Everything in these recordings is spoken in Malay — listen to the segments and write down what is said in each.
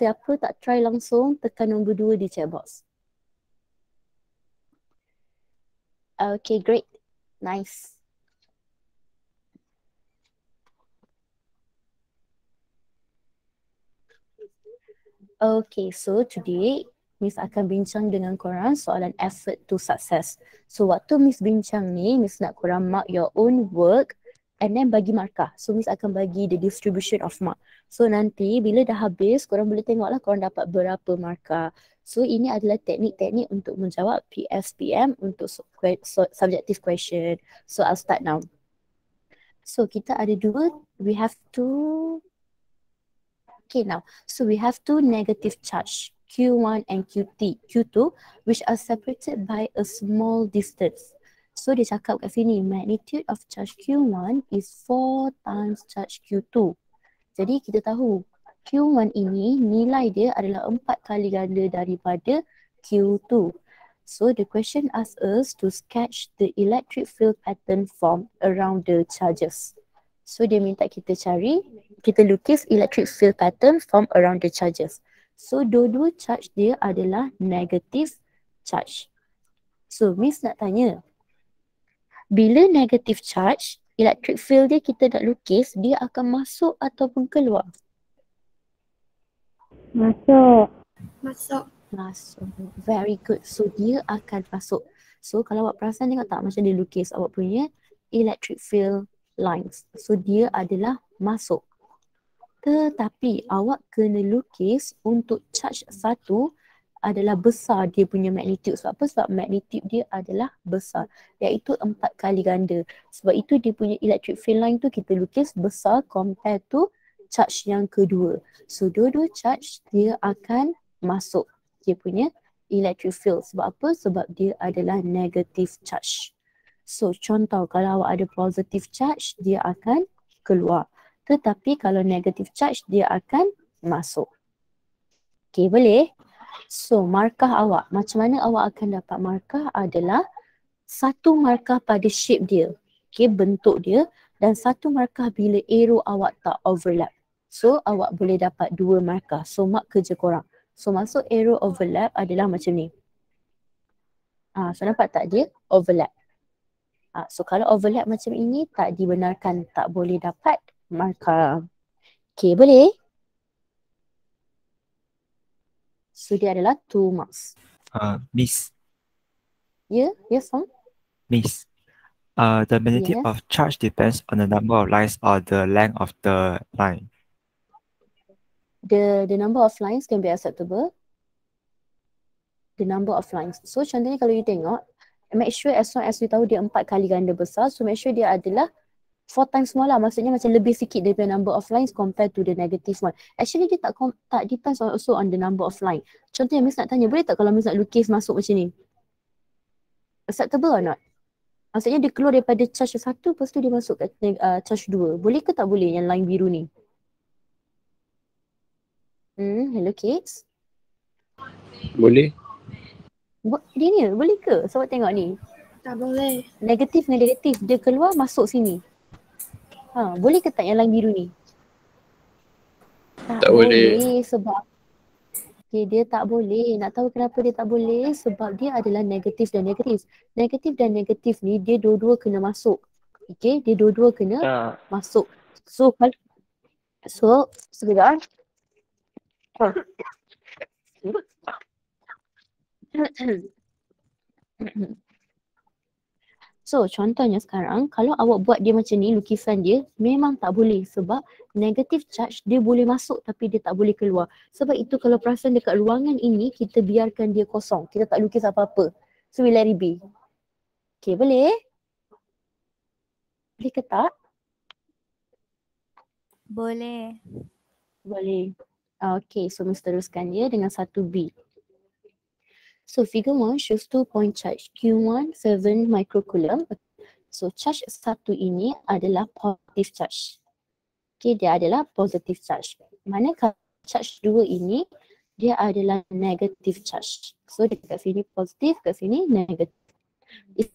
siapa tak try langsung tekan nombor dua di chat box. Okay, great. Nice. Okay, so today Miss akan bincang dengan korang soalan effort to success. So waktu Miss bincang ni, Miss nak korang mark your own work and then bagi markah. So Miss akan bagi the distribution of mark. So nanti bila dah habis, korang boleh tengoklah korang dapat berapa markah. So ini adalah teknik-teknik untuk menjawab PSPM untuk subjective question. So I'll start now. So kita ada dua, we have two Okay now, so we have two negative charge, Q1 and QT, Q2, which are separated by a small distance. So dia cakap kat sini, magnitude of charge Q1 is 4 times charge Q2. Jadi kita tahu Q1 ini nilai dia adalah 4 kali ganda daripada Q2. So the question asks us to sketch the electric field pattern formed around the charges. So dia minta kita cari, kita lukis electric field pattern from around the charges. So dua-dua charge dia adalah negative charge. So Miss nak tanya, bila negative charge, electric field dia kita nak lukis, dia akan masuk ataupun keluar? Masuk. Masuk. Masuk. Very good. So dia akan masuk. So kalau awak perasan tengok tak macam dia lukis awak punya electric field lines. So dia adalah masuk. Tetapi awak kena lukis untuk charge satu adalah besar dia punya magnitude. Sebab apa? Sebab magnitude dia adalah besar. Iaitu empat kali ganda. Sebab itu dia punya electric field line tu kita lukis besar compare to charge yang kedua. So dua-dua charge dia akan masuk dia punya electric field. Sebab apa? Sebab dia adalah negative charge. So contoh kalau awak ada positive charge dia akan keluar. Tetapi kalau negative charge dia akan masuk. Okay boleh? So markah awak, macam mana awak akan dapat markah adalah satu markah pada shape dia. Okay bentuk dia dan satu markah bila arrow awak tak overlap. So awak boleh dapat dua markah. So mark kerja korang. So masuk arrow overlap adalah macam ni. Ah, so nampak tak dia overlap. Uh, so kalau overlap macam ini tak dibenarkan tak boleh dapat markah. Okay boleh? So dia adalah two marks. Uh, miss. Yeah, yes Song. Miss. Uh, the magnitude Yes. of charge depends on the number of lines or the length of the line. The the number of lines can be acceptable. The number of lines. So contohnya kalau you tengok, make sure as long as you tahu dia empat kali ganda besar, so make sure dia adalah four times smaller. Maksudnya macam lebih sikit daripada number of lines compared to the negative one. Actually dia tak tak depends on also on the number of line. Contohnya Miss nak tanya, boleh tak kalau Miss nak lukis masuk macam ni? Acceptable or not? Maksudnya dia keluar daripada charge satu, lepas tu dia masuk kat uh, charge dua. Boleh ke tak boleh yang line biru ni? Hmm, hello kids. Boleh? Bo- dia ni boleh ke? Sobat tengok ni. Tak boleh. Negatif dengan negatif dia keluar masuk sini. Ha, boleh ke tak yang line biru ni? Tak boleh. sebab okay, dia tak boleh. Nak tahu kenapa dia tak boleh? Sebab dia adalah negatif dan negatif. Negatif dan negatif ni dia dua-dua kena masuk. Okay, dia dua-dua kena Tak. masuk. So kalau so sebentar. So contohnya sekarang kalau awak buat dia macam ni lukisan dia memang tak boleh sebab negative charge dia boleh masuk tapi dia tak boleh keluar. Sebab itu kalau perasan dekat ruangan ini kita biarkan dia kosong. Kita tak lukis apa-apa. So we let it be. Okay boleh? Boleh ke tak? Boleh. Boleh. Okay, so Miss teruskan dia dengan satu B. So figure 1 shows two point charge Q1 7 microcoulomb. So charge satu ini adalah positive charge. Okay, dia adalah positive charge. Manakala charge dua ini dia adalah negative charge. So dekat sini positif, kat sini negatif. It's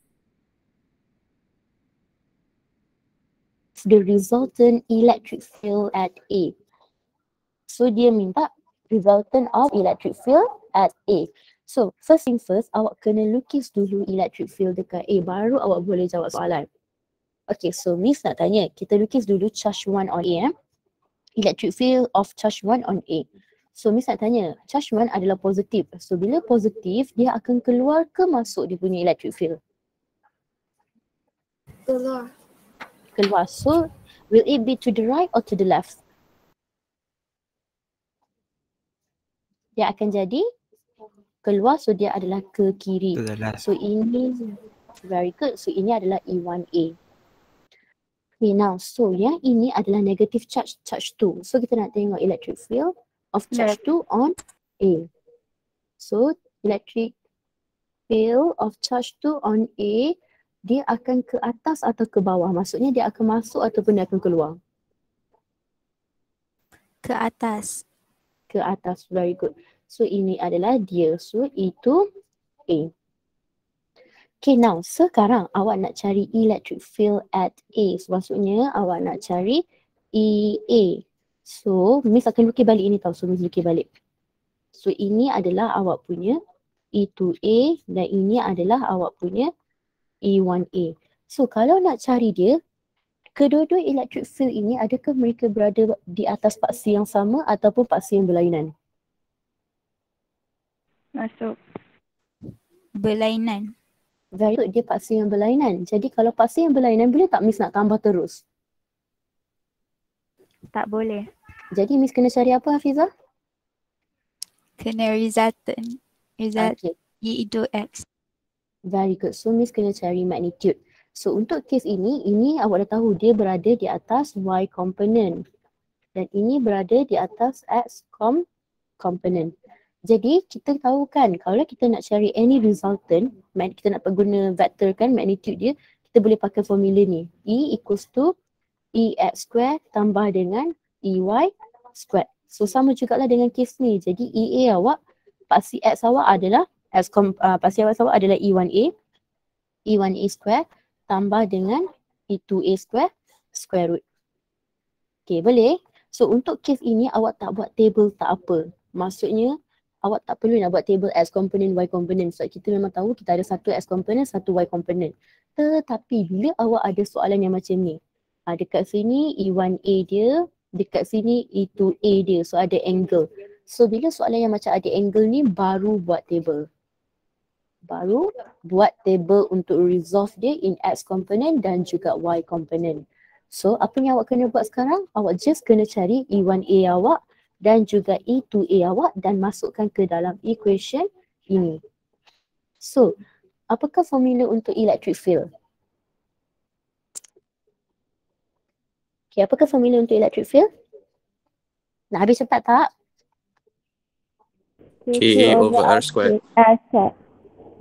the resultant electric field at A. So dia minta resultant of electric field at A. So first thing first, awak kena lukis dulu electric field dekat A baru awak boleh jawab soalan. Okay, so Miss nak tanya, kita lukis dulu charge 1 on A eh. Electric field of charge 1 on A. So Miss nak tanya, charge 1 adalah positif. So bila positif, dia akan keluar ke masuk dia punya electric field? Keluar. Keluar. So will it be to the right or to the left? Dia akan jadi keluar so dia adalah ke kiri. So ini very good. So ini adalah E1A. Okay now, so yang ini adalah negative charge, charge 2. So kita nak tengok electric field of charge 2 on A. So electric field of charge 2 on A, dia akan ke atas atau ke bawah? Maksudnya dia akan masuk ataupun dia akan keluar? Ke atas. Ke atas, very good. So ini adalah dia. So itu A. Okay now sekarang awak nak cari electric field at A. So maksudnya awak nak cari EA. So Miss akan lukis balik ini tau. So Miss lukis balik. So ini adalah awak punya E2A dan ini adalah awak punya E1A. So kalau nak cari dia, kedua-dua electric field ini adakah mereka berada di atas paksi yang sama ataupun paksi yang berlainan? Masuk. Berlainan. Very good, dia paksi yang berlainan. Jadi kalau paksi yang berlainan, boleh tak Miss nak tambah terus? Tak boleh. Jadi Miss kena cari apa Hafizah? Kena resultant. Result Okay, E itu X. very good. So Miss kena cari magnitude. So untuk kes ini, ini awak dah tahu dia berada di atas Y component. Dan ini berada di atas X com component. Jadi kita tahu kan kalau kita nak cari any resultant, kita nak guna vector kan magnitude dia, kita boleh pakai formula ni. E equals to EX square tambah dengan EY square. So sama jugalah dengan kes ni. Jadi EA awak, paksi X awak adalah, X com, uh, paksi X awak adalah E1A, E1A square tambah dengan E2A square, square root. Okay boleh? So untuk kes ini awak tak buat table tak apa. Maksudnya awak tak perlu nak buat table X component, Y component. Sebab kita memang tahu kita ada satu X component, satu Y component. Tetapi bila awak ada soalan yang macam ni, ha, dekat sini E1A dia, dekat sini E2A dia. So ada angle. So bila soalan yang macam ada angle ni baru buat table. Baru buat table untuk resolve dia in X component dan juga Y component. So apa yang awak kena buat sekarang? Awak just kena cari E1A awak dan juga E2A awak dan masukkan ke dalam equation ini. So, apakah formula untuk electric field? Okay, apakah formula untuk electric field? Nak habis cepat tak? KA over R squared. R squared.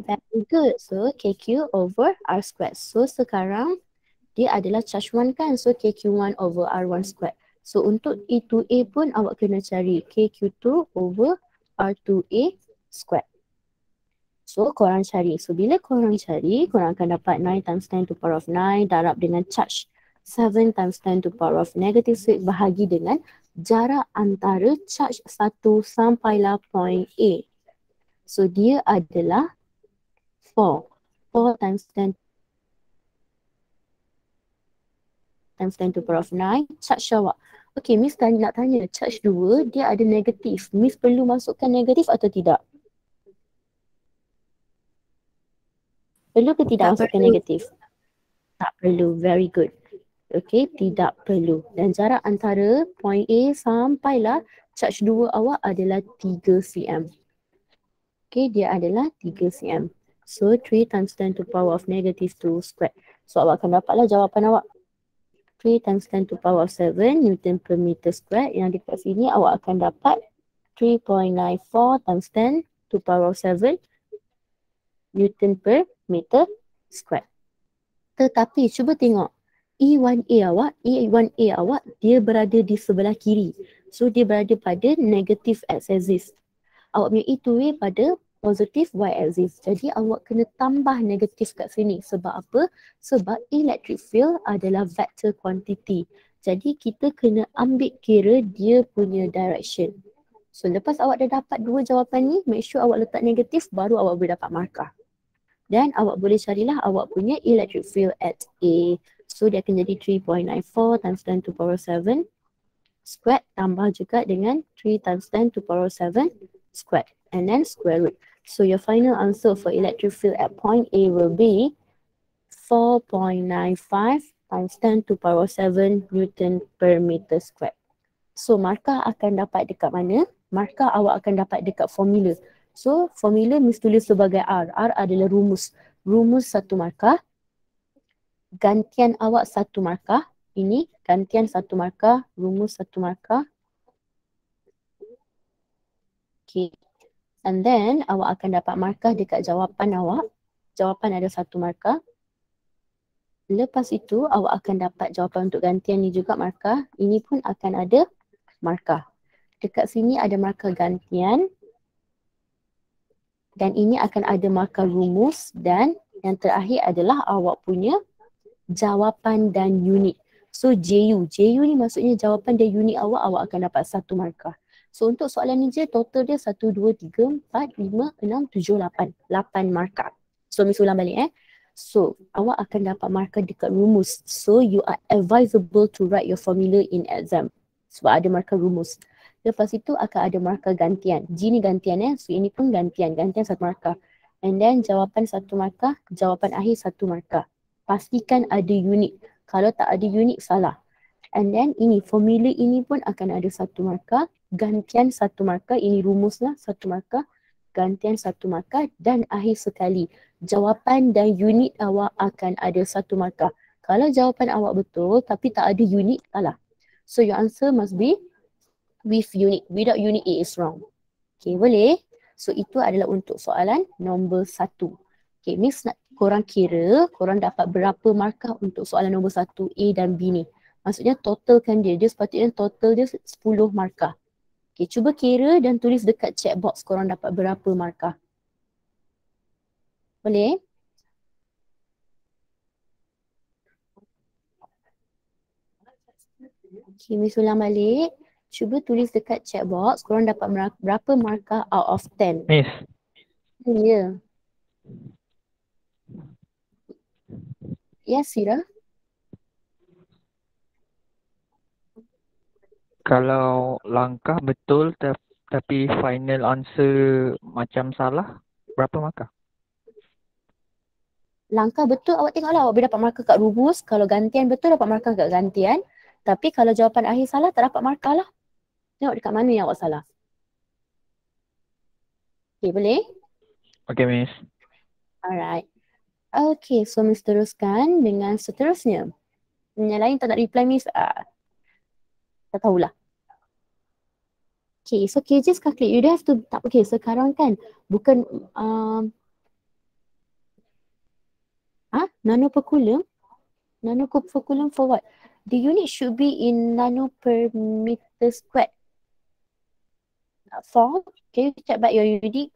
Very good. So, KQ over R squared. So, sekarang dia adalah charge 1 kan? So, KQ1 over R1 squared. So, untuk E2A pun awak kena cari KQ2 over R2A squared. So, korang cari. So, bila korang cari, korang akan dapat 9 times 10 to power of 9 darab dengan charge 7 times 10 to power of negative 6 bahagi dengan jarak antara charge 1 sampailah point A. So, dia adalah 4. 4 times 10 times 10 to power of 9. Charge awak. Okay, Miss tanya, nak tanya. Charge 2, dia ada negatif. Miss perlu masukkan negatif atau tidak? Perlu ke tidak Tak masukkan perlu. negatif? Tak perlu. Very good. Okay, tidak perlu. Dan jarak antara point A sampailah charge 2 awak adalah 3 cm. Okay, dia adalah 3 cm. So, 3 times 10 to power of negative 2 square. So, awak akan dapatlah jawapan awak. 3 times 10 to power of 7 Newton per meter square. Yang dekat sini awak akan dapat 3.94 times 10 to power of 7 Newton per meter square. Tetapi cuba tengok E1A awak, E1A awak dia berada di sebelah kiri. So dia berada pada negative x-axis. Awak punya E2A pada positive y-axis. Jadi awak kena tambah negatif kat sini. Sebab apa? Sebab electric field adalah vector quantity. Jadi kita kena ambil kira dia punya direction. So lepas awak dah dapat dua jawapan ni, make sure awak letak negatif baru awak boleh dapat markah. Dan awak boleh carilah awak punya electric field at A. So dia akan jadi 3.94 times 10 to power 7 squared tambah juga dengan 3 times 10 to power 7 squared and then square root. So your final answer for electric field at point A will be 4.95 times 10 to power 7 Newton per meter squared. So markah akan dapat dekat mana? Markah awak akan dapat dekat formula. So formula mesti tulis sebagai R. R adalah rumus. Rumus satu markah. Gantian awak satu markah. Ini gantian satu markah. Rumus satu markah. Okay. And then awak akan dapat markah dekat jawapan awak. Jawapan ada satu markah. Lepas itu awak akan dapat jawapan untuk gantian ni juga markah. Ini pun akan ada markah. Dekat sini ada markah gantian dan ini akan ada markah rumus dan yang terakhir adalah awak punya jawapan dan unit. So JU, JU ni maksudnya jawapan dan unit awak, awak akan dapat satu markah. So untuk soalan ni je total dia 1, 2, 3, 4, 5, 6, 7, 8. 8 markah. So Miss ulang balik eh. So awak akan dapat markah dekat rumus. So you are advisable to write your formula in exam. Sebab ada markah rumus. Lepas itu akan ada markah gantian. G ni gantian eh. So ini pun gantian. Gantian satu markah. And then jawapan satu markah, jawapan akhir satu markah. Pastikan ada unit. Kalau tak ada unit salah. And then ini formula ini pun akan ada satu markah. Gantian satu markah. Ini rumuslah satu markah. Gantian satu markah. Dan akhir sekali jawapan dan unit awak akan ada satu markah. Kalau jawapan awak betul tapi tak ada unit salah. So your answer must be with unit. Without unit, it is wrong. Okay, boleh? So, itu adalah untuk soalan nombor satu. Okay, Miss nak korang kira, korang dapat berapa markah untuk soalan nombor satu A dan B ni. Maksudnya totalkan dia. Dia sepatutnya total dia 10 markah. Okay, cuba kira dan tulis dekat chat box korang dapat berapa markah. Boleh? Okay, Miss ulang balik cuba tulis dekat chat box korang dapat berapa markah out of 10. Miss. Ya. Yeah. Yes, Sira. Kalau langkah betul tapi final answer macam salah, berapa markah? Langkah betul awak tengoklah awak boleh dapat markah kat rumus. Kalau gantian betul dapat markah kat gantian. Tapi kalau jawapan akhir salah tak dapat markah lah. Tengok dekat mana yang awak salah. Okay, boleh? Okay, Miss. Alright. Okay, so Miss teruskan dengan seterusnya. Yang lain tak nak reply Miss? Uh, tak tahulah. Okay, so KJ calculate. You don't have to, tak okay, sekarang kan bukan um, ah, nano per coulomb? Nano per for what? The unit should be in nano per meter squared form. Can you check back your UD?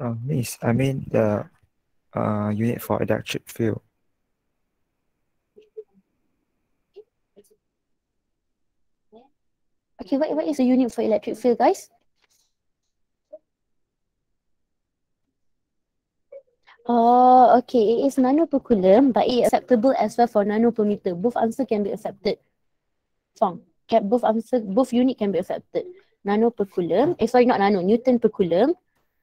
Uh, miss, I mean the uh, unit for electric field. Okay, what, what is the unit for electric field, guys? Oh, okay. It is nano per coulomb, but it is acceptable as well for nano per meter. Both answer can be accepted. Fong. Both answer, both unit can be accepted. Nano per coulomb, eh sorry, not nano, Newton per coulomb,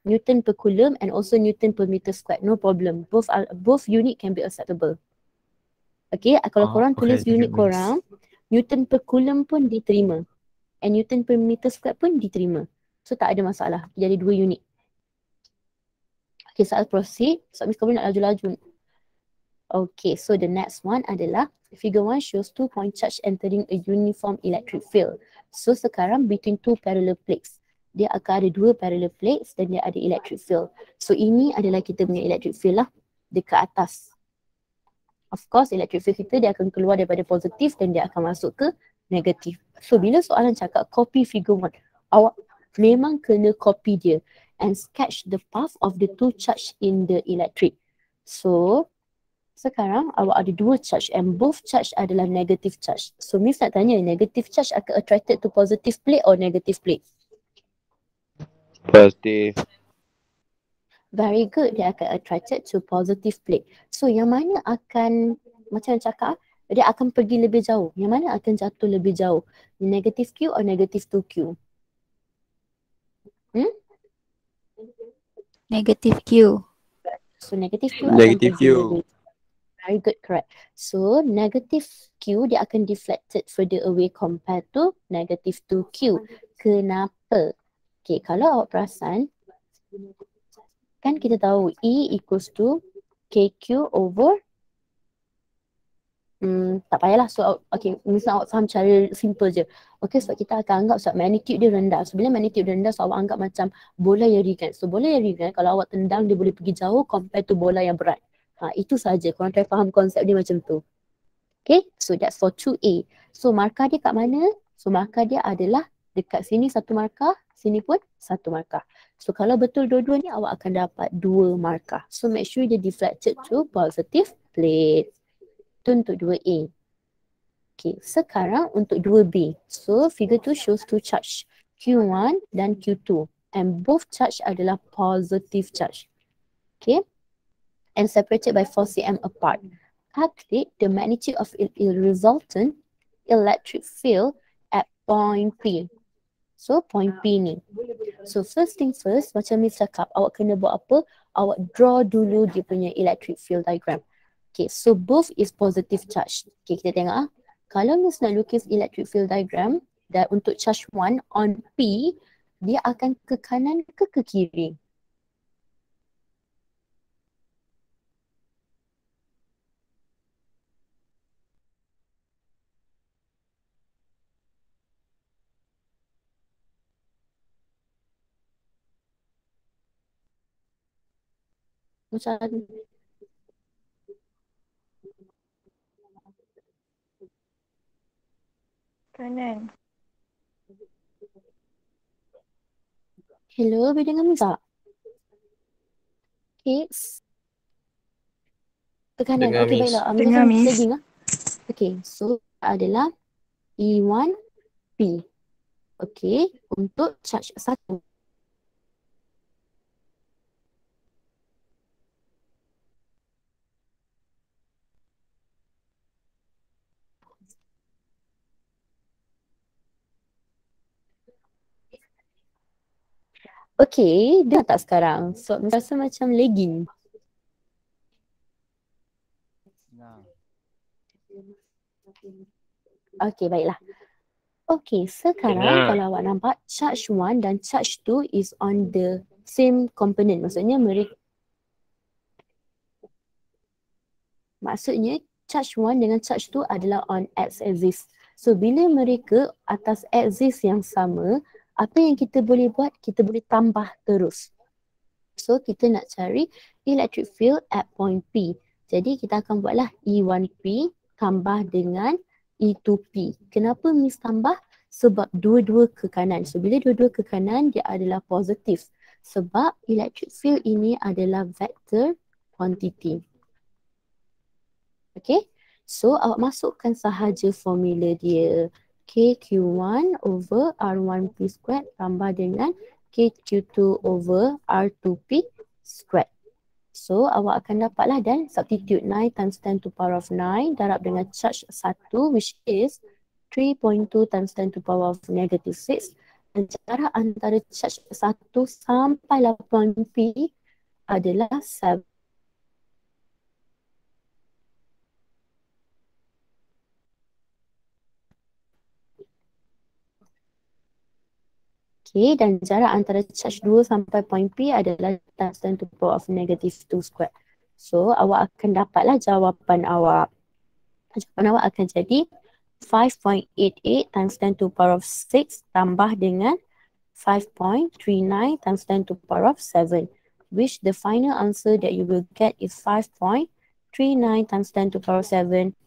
Newton per coulomb and also Newton per meter squared. No problem. Both are, both unit can be acceptable. Okay, kalau Oh, korang okay, tulis unit korang, Newton per coulomb pun diterima. And Newton per meter squared pun diterima. So tak ada masalah. Jadi dua unit. Okay, so I'll proceed. So Miss Kobri nak laju-laju. Okay, so the next one adalah figure one shows two point charge entering a uniform electric field. So sekarang between two parallel plates. Dia akan ada dua parallel plates dan dia ada electric field. So ini adalah kita punya electric field lah dekat atas. Of course electric field kita dia akan keluar daripada positif dan dia akan masuk ke negatif. So bila soalan cakap copy figure one, awak memang kena copy dia and sketch the path of the two charge in the electric. So, Sekarang awak ada dua charge and both charge adalah negative charge. So Miss nak tanya negative charge akan attracted to positive plate or negative plate? Positive. Very good. Dia akan attracted to positive plate. So yang mana akan macam yang cakap dia akan pergi lebih jauh. Yang mana akan jatuh lebih jauh? Negative Q or negative 2Q? Negative Q. So negative Q akan Negative pergi Q. lebih Very good, correct. So negative Q dia akan deflected further away compared to negative 2Q. Kenapa? Okay, kalau awak perasan, kan kita tahu E equals to KQ over Hmm, tak payahlah. So, okay, misal awak faham cara simple je. Okay, sebab kita akan anggap sebab magnitude dia rendah. So, bila magnitude dia rendah, so awak anggap macam bola yang ringan. So, bola yang ringan, kalau awak tendang, dia boleh pergi jauh compared to bola yang berat. Ha, itu saja. Korang try faham konsep dia macam tu. Okay, so that's for 2A. So, markah dia kat mana? So, markah dia adalah dekat sini satu markah, sini pun satu markah. So, kalau betul dua-dua ni, awak akan dapat dua markah. So, make sure dia deflected to positive plate. Itu untuk 2A. Okay, sekarang untuk 2B. So, figure 2 shows two charge. Q1 dan Q2. And both charge adalah positive charge. Okay. And separated by 4 cm apart. Calculate the magnitude of the resultant electric field at point P. So, point P ni. So, first thing first, macam Miss cakap, awak kena buat apa? Awak draw dulu dia punya electric field diagram. Okay, so both is positive charge. Okay, kita tengok ah. Kalau Miss nak lukis electric field diagram dan untuk charge 1 on P, dia akan ke kanan ke ke kiri? Macam Kanan. Hello, boleh dengar Miss tak? Okay. s- Ke kanan. Dengar, okay, Miss. baiklah. Um, Dengar, Miss Miss. lagi ah. Okay, so adalah E1 P. Okay, untuk charge satu. Okay, dah tak sekarang? So, rasa macam lagging. Okay, baiklah. Okay, sekarang Dengar. kalau awak nampak charge 1 dan charge 2 is on the same component. Maksudnya mereka Maksudnya charge 1 dengan charge 2 adalah on x-axis. So bila mereka atas axis yang sama, apa yang kita boleh buat? Kita boleh tambah terus. So kita nak cari electric field at point P. Jadi kita akan buatlah E1P tambah dengan E2P. Kenapa Miss tambah? Sebab dua-dua ke kanan. So bila dua-dua ke kanan dia adalah positif. Sebab electric field ini adalah vector quantity. Okay. So awak masukkan sahaja formula dia. KQ1 over R1P squared tambah dengan KQ2 over R2P squared. So awak akan dapatlah dan substitute 9 times 10 to power of 9 darab dengan charge 1 which is 3.2 times 10 to power of negative 6 dan jarak antara charge 1 sampai 8P adalah 7. Okay, dan jarak antara charge 2 sampai point P adalah times 10 to the power of negative 2 square. So, awak akan dapatlah jawapan awak. Jawapan awak akan jadi 5.88 times 10 to the power of 6 tambah dengan 5.39 times 10 to the power of 7 which the final answer that you will get is 5.39 times 10 to the power of 7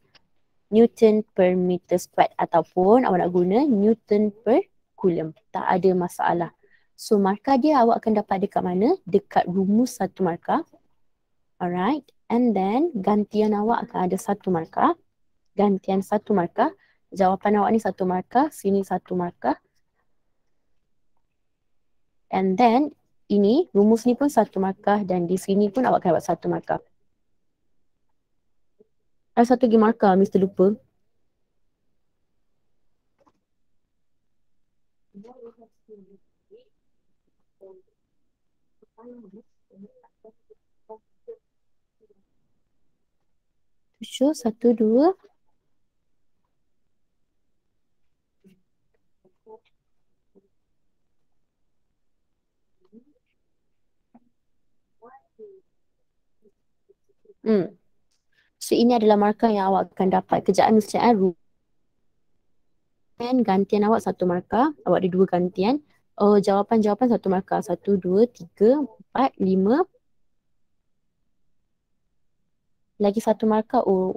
Newton per meter squared ataupun awak nak guna Newton per coulomb. Tak ada masalah. So markah dia awak akan dapat dekat mana? Dekat rumus satu markah. Alright. And then gantian awak akan ada satu markah. Gantian satu markah. Jawapan awak ni satu markah, sini satu markah. And then ini rumus ni pun satu markah dan di sini pun awak akan dapat satu markah. Ada satu lagi markah, Mr. Lupa. Tujuh, satu, dua. Hmm. So ini adalah markah yang awak akan dapat. Mr. Aru. Dan gantian awak satu markah. Awak ada dua gantian. Oh, jawapan-jawapan satu markah. Satu, dua, tiga, empat, lima. Lagi satu markah. Oh.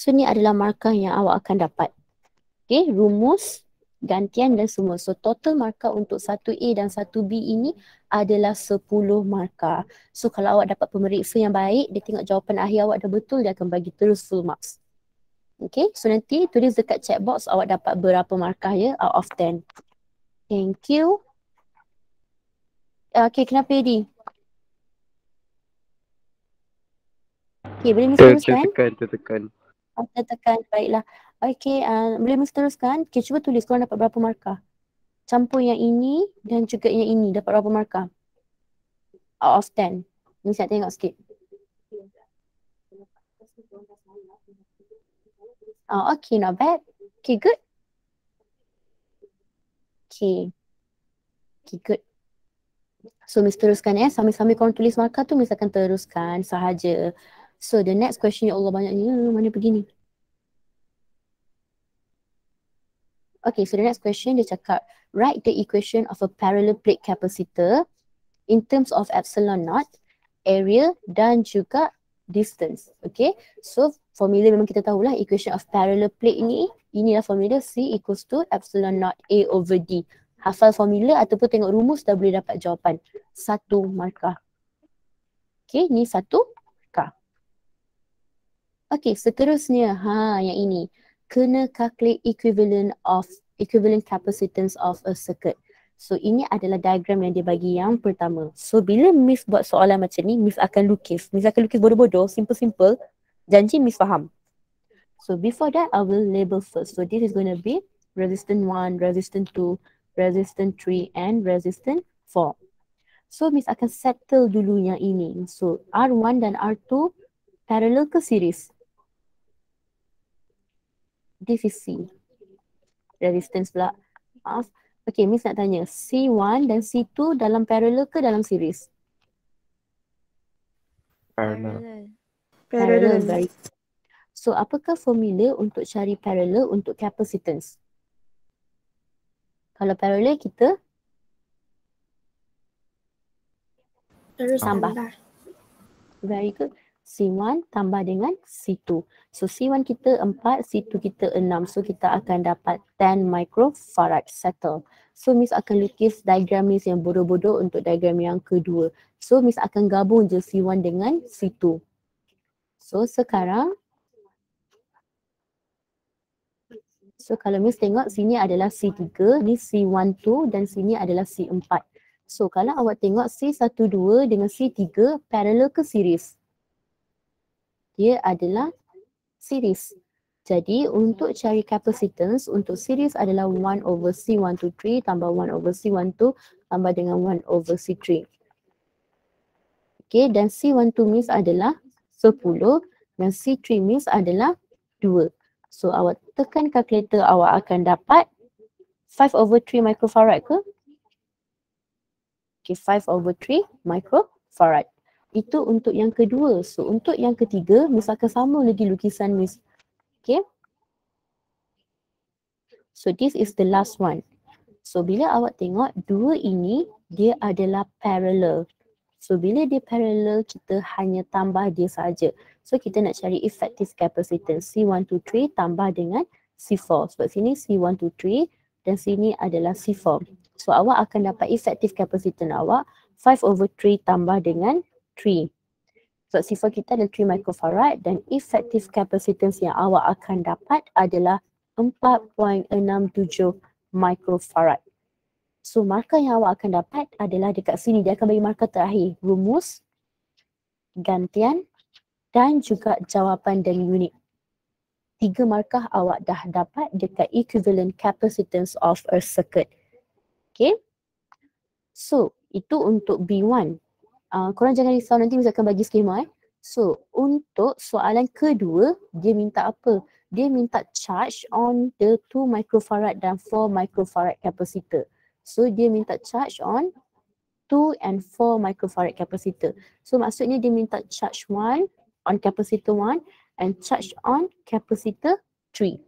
So ni adalah markah yang awak akan dapat. Okay, rumus, gantian dan semua. So total markah untuk 1A dan 1B ini adalah 10 markah. So kalau awak dapat pemeriksa yang baik, dia tengok jawapan akhir awak dah betul, dia akan bagi terus full marks. Okay, so nanti tulis dekat chat box awak dapat berapa markah ya out of 10. Thank you. Okay, kenapa Edi? Okay, boleh. Teruskan? Tertekan, tertekan. Oh, tekan. Baiklah. Okay, uh, boleh Mr. teruskan? Okay, cuba tulis korang dapat berapa markah. Campur yang ini dan juga yang ini dapat berapa markah? Out of 10. Ni saya tengok sikit. Oh, okay, not bad. Okay, good. Okay. Okay, good. So, Miss teruskan ya. Sambil-sambil korang tulis markah tu, Miss akan teruskan sahaja. So, the next question, ya Allah banyaknya. Mana pergi ni? Okay, so the next question dia cakap, write the equation of a parallel plate capacitor in terms of epsilon naught, area dan juga distance. Okay, so formula memang kita tahulah equation of parallel plate ni, inilah formula C equals to epsilon naught A over D. Hafal formula ataupun tengok rumus dah boleh dapat jawapan. Satu markah. Okay, ni satu markah. Okay, seterusnya, ha yang ini kena calculate equivalent of equivalent capacitance of a circuit. So ini adalah diagram yang dia bagi yang pertama. So bila Miss buat soalan macam ni, Miss akan lukis. Miss akan lukis bodoh-bodoh, simple-simple. Janji Miss faham. So before that, I will label first. So this is going to be resistant 1, resistant 2, resistant 3 and resistant 4. So Miss akan settle dulu yang ini. So R1 dan R2 parallel ke series? This is C. Resistance pula. Maaf. Okay, Miss nak tanya. C1 dan C2 dalam parallel ke dalam series? Parallel. Parallel. Baik. So, apakah formula untuk cari parallel untuk capacitance? Kalau parallel kita Terus Tambah. tambah. very good. C1 tambah dengan C2. So C1 kita 4, C2 kita 6. So kita akan dapat 10 microfarad settle. So Miss akan lukis diagram Miss yang bodoh-bodoh untuk diagram yang kedua. So Miss akan gabung je C1 dengan C2. So sekarang So kalau Miss tengok sini adalah C3, ni C12 dan sini adalah C4. So kalau awak tengok C12 dengan C3 parallel ke series? Dia adalah series. Jadi untuk cari capacitance untuk series adalah 1 over C123 tambah 1 over C12 tambah dengan 1 over C3. Okay dan C12 means adalah 10 dan C3 means adalah 2. So awak tekan kalkulator awak akan dapat 5 over 3 microfarad ke? Okay 5 over 3 microfarad. Itu untuk yang kedua. So untuk yang ketiga, Miss akan sama lagi lukisan Miss. Okay. So this is the last one. So bila awak tengok dua ini, dia adalah parallel. So bila dia parallel, kita hanya tambah dia saja. So kita nak cari effective capacitance C123 tambah dengan C4. Sebab sini C123 dan sini adalah C4. So awak akan dapat effective capacitance awak 5 over 3 tambah dengan 3. Sebab C4 kita adalah 3 microfarad dan effective capacitance yang awak akan dapat adalah 4.67 microfarad. So markah yang awak akan dapat adalah dekat sini. Dia akan bagi markah terakhir. Rumus, gantian dan juga jawapan dan unit. Tiga markah awak dah dapat dekat equivalent capacitance of a circuit. Okay. So itu untuk B1. Uh, korang jangan risau nanti Miss akan bagi skema eh. So untuk soalan kedua dia minta apa? Dia minta charge on the 2 microfarad dan 4 microfarad capacitor. So dia minta charge on 2 and 4 microfarad capacitor. So maksudnya dia minta charge 1 on capacitor 1 and charge on capacitor 3.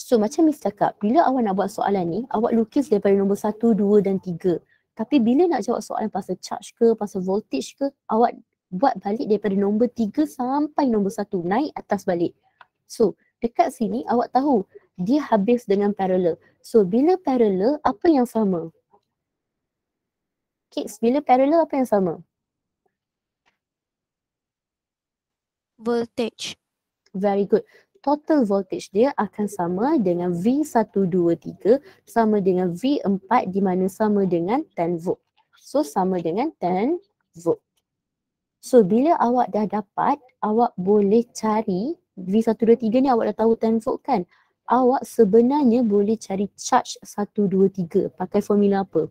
So macam Miss cakap, bila awak nak buat soalan ni, awak lukis daripada nombor 1, 2 dan 3. Tapi bila nak jawab soalan pasal charge ke, pasal voltage ke, awak buat balik daripada nombor 3 sampai nombor 1, naik atas balik. So dekat sini awak tahu dia habis dengan parallel. So bila parallel apa yang sama? Kids, bila parallel apa yang sama? Voltage. Very good. Total voltage dia akan sama dengan V123 sama dengan V4 di mana sama dengan 10 volt. So sama dengan 10 volt. So bila awak dah dapat, awak boleh cari V123 ni awak dah tahu 10 volt kan? Awak sebenarnya boleh cari charge 123 pakai formula apa?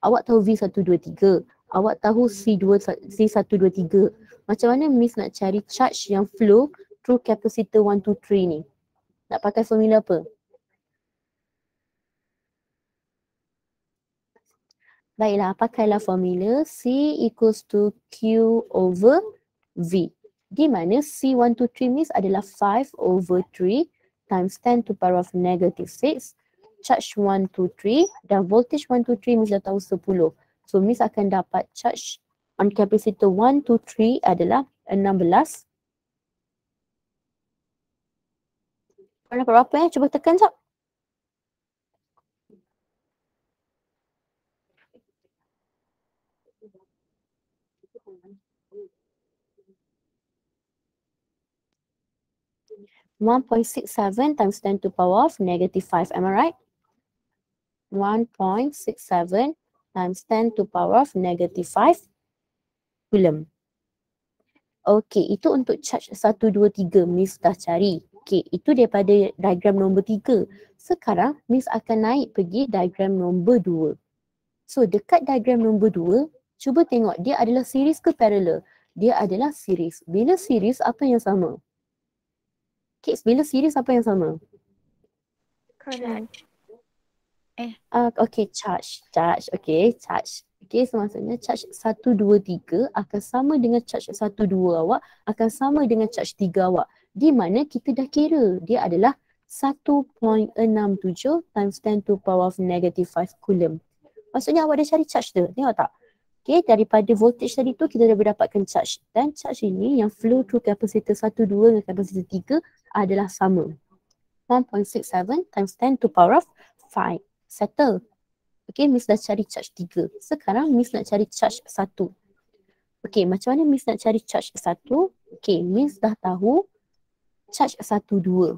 Awak tahu V123, awak tahu C2, C123. Macam mana Miss nak cari charge yang flow through capacitor 1, 2, 3 ni? Nak pakai formula apa? Baiklah, pakailah formula C equals to Q over V. Di mana C123 means adalah 5 over 3 times 10 to power of negative 6. Charge 1, 2, 3 dan voltage 1, 2, 3 Miss dah tahu 10. So Miss akan dapat charge on capacitor 1, 2, 3 adalah 16 Dapat berapa eh? Cuba tekan jap. One point six seven times ten to power of negative five. Am I right? One point six seven times ten to power of negative five coulomb. Okay, itu untuk charge satu, dua, tiga. Miss dah cari. Okay, itu daripada diagram nombor tiga. Sekarang Miss akan naik pergi diagram nombor dua. So dekat diagram nombor dua, cuba tengok dia adalah series ke parallel? Dia adalah series. Bila series, apa yang sama? Kids, bila series apa yang sama? Current. Uh, okay, charge. Charge. Okay, charge. Okay, so maksudnya charge 1, 2, 3 akan sama dengan charge 1, 2 awak akan sama dengan charge 3 awak. Di mana kita dah kira dia adalah 1.67 times 10 to power of negative 5 coulomb. Maksudnya awak dah cari charge tu. Tengok tak? Okay, daripada voltage tadi tu kita dah berdapatkan charge. Dan charge ini yang flow through capacitor 1, 2 dengan capacitor 3 adalah sama. 1.67 times 10 to power of 5. Settle. Okay, Miss dah cari charge tiga. Sekarang Miss nak cari charge satu. Okay, macam mana Miss nak cari charge satu? Okay, Miss dah tahu charge satu dua.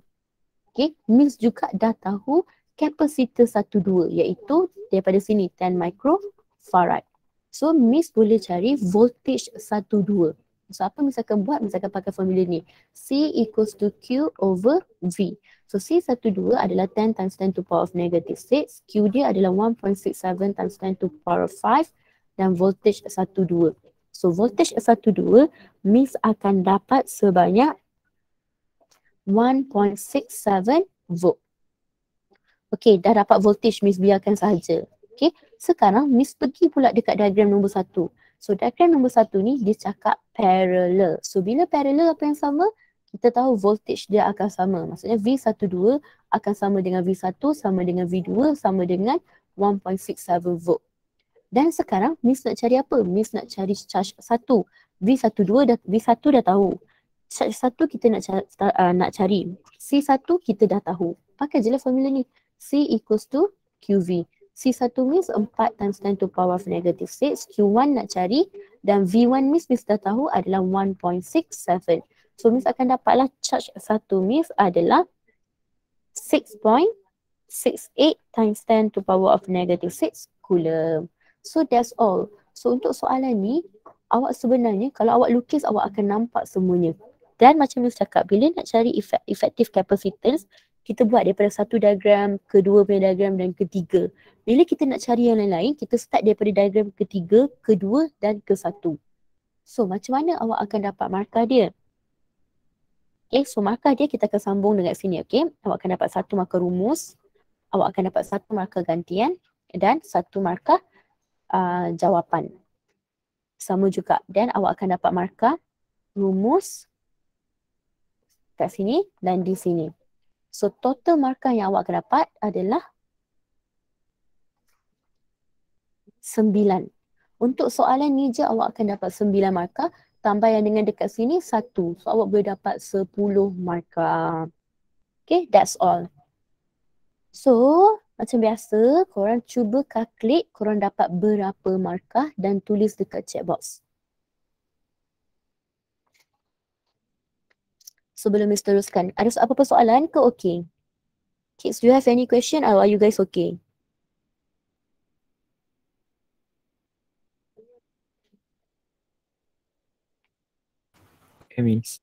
Okay, Miss juga dah tahu capacitor satu dua iaitu daripada sini 10 microfarad. So, Miss boleh cari voltage satu dua. So apa Miss akan buat? Miss akan pakai formula ni. C equals to Q over V. So C12 adalah 10 times 10 to power of negative 6. Q dia adalah 1.67 times 10 to power of 5. Dan voltage 12. So voltage 12 Miss akan dapat sebanyak 1.67 volt. Okay, dah dapat voltage Miss biarkan sahaja. Okay, sekarang Miss pergi pula dekat diagram nombor satu. So diagram nombor satu ni dia cakap parallel. So bila parallel apa yang sama? Kita tahu voltage dia akan sama. Maksudnya V12 akan sama dengan V1 sama dengan V2 sama dengan 1.67 volt. Dan sekarang Miss nak cari apa? Miss nak cari charge satu. V12 dah V1 dah tahu. Charge 1 kita nak cari, uh, nak cari. C1 kita dah tahu. Pakai je lah formula ni. C equals to QV. C1 means 4 times 10 to power of negative 6. Q1 nak cari dan V1 means Miss dah tahu adalah 1.67. So Miss akan dapatlah charge 1 Miss adalah 6.68 times 10 to power of negative 6 coulomb. So that's all. So untuk soalan ni, awak sebenarnya kalau awak lukis awak akan nampak semuanya. Dan macam Miss cakap, bila nak cari effective capacitance, kita buat daripada satu diagram, kedua punya diagram dan ketiga. Bila kita nak cari yang lain-lain, kita start daripada diagram ketiga, kedua dan ke satu. So macam mana awak akan dapat markah dia? Okay, so markah dia kita akan sambung dengan sini, okay. Awak akan dapat satu markah rumus, awak akan dapat satu markah gantian dan satu markah uh, jawapan. Sama juga. Dan awak akan dapat markah rumus kat sini dan di sini. So total markah yang awak akan dapat adalah sembilan. Untuk soalan ni je awak akan dapat sembilan markah. Tambah yang dengan dekat sini satu. So awak boleh dapat sepuluh markah. Okay, that's all. So, macam biasa, korang cuba calculate korang dapat berapa markah dan tulis dekat chat box. Sebelum Miss teruskan. Ada apa-apa soalan ke okay? Kids, do you have any question or are you guys okay? Okay, Miss.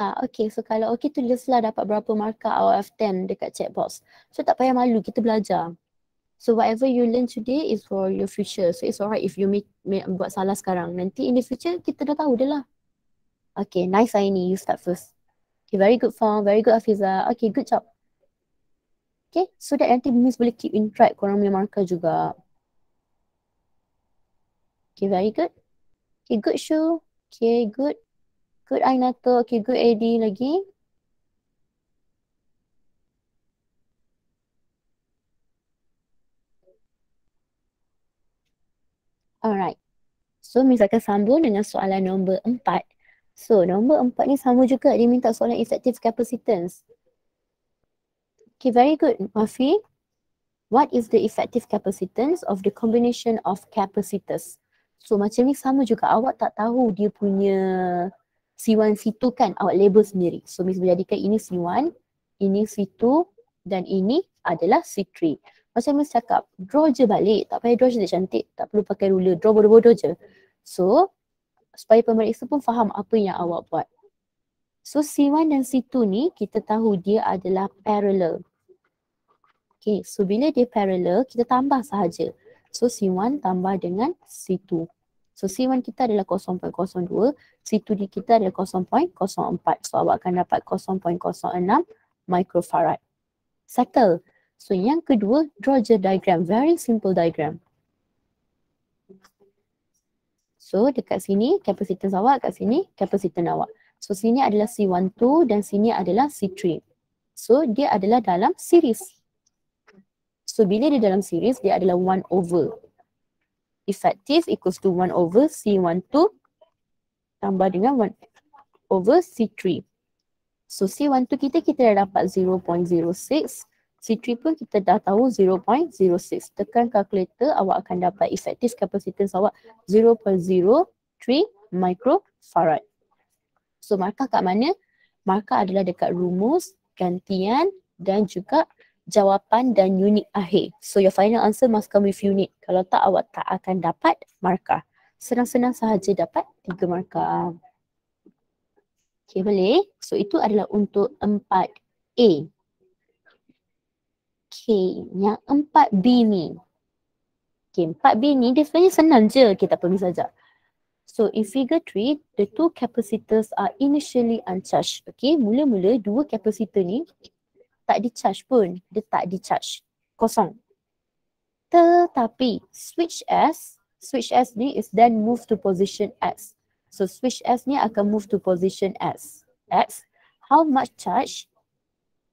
Ah, okay, so kalau okay tulislah dapat berapa markah out of 10 dekat chat box. So tak payah malu, kita belajar. So whatever you learn today is for your future. So it's alright if you make, make buat salah sekarang. Nanti in the future kita dah tahu dah lah. Okay, nice Aini. You start first. Okay, very good form. Very good Afiza. Okay, good job. Okay, so that nanti Miss boleh keep in track korang punya marker juga. Okay, very good. Okay, good Shu. Okay, good. Good Ainato. Okay, good Eddie lagi. Alright. So misalkan sambung dengan soalan nombor empat. So nombor empat ni sama juga dia minta soalan effective capacitance. Okay, very good. Mafi. What is the effective capacitance of the combination of capacitors? So macam ni sama juga awak tak tahu dia punya C1, C2 kan awak label sendiri. So Miss jadikan ini C1, ini C2 dan ini adalah C3. Macam Miss cakap, draw je balik. Tak payah draw je cantik. Tak perlu pakai ruler. Draw bodoh-bodoh je. So, supaya pemeriksa pun faham apa yang awak buat. So, C1 dan C2 ni kita tahu dia adalah parallel. Okay, so bila dia parallel, kita tambah sahaja. So, C1 tambah dengan C2. So, C1 kita adalah 0.02. C2 di kita adalah 0.04. So, awak akan dapat 0.06 microfarad. Settle. So yang kedua, draw je diagram. Very simple diagram. So dekat sini kapasitas awak, kat sini kapasitas awak. So sini adalah C12 dan sini adalah C3. So dia adalah dalam series. So bila dia dalam series, dia adalah 1 over. Effective equals to 1 over C12 tambah dengan 1 over C3. So C12 kita, kita dah dapat 0.06 C3 pun kita dah tahu 0.06. Tekan kalkulator awak akan dapat effective capacitance awak 0.03 microfarad. So markah kat mana? Markah adalah dekat rumus, gantian dan juga jawapan dan unit akhir. So your final answer must come with unit. Kalau tak awak tak akan dapat markah. Senang-senang sahaja dapat 3 markah. Okay boleh? So itu adalah untuk 4A. Okay, yang empat b ni. Okay, empat b ni dia sebenarnya senang je kita pergi saja. So in figure 3, the two capacitors are initially uncharged. Okay, mula-mula dua capacitor ni tak di-charge pun. Dia tak di-charge. Kosong. Tetapi switch S, switch S ni is then move to position X. So switch S ni akan move to position S. X. How much charge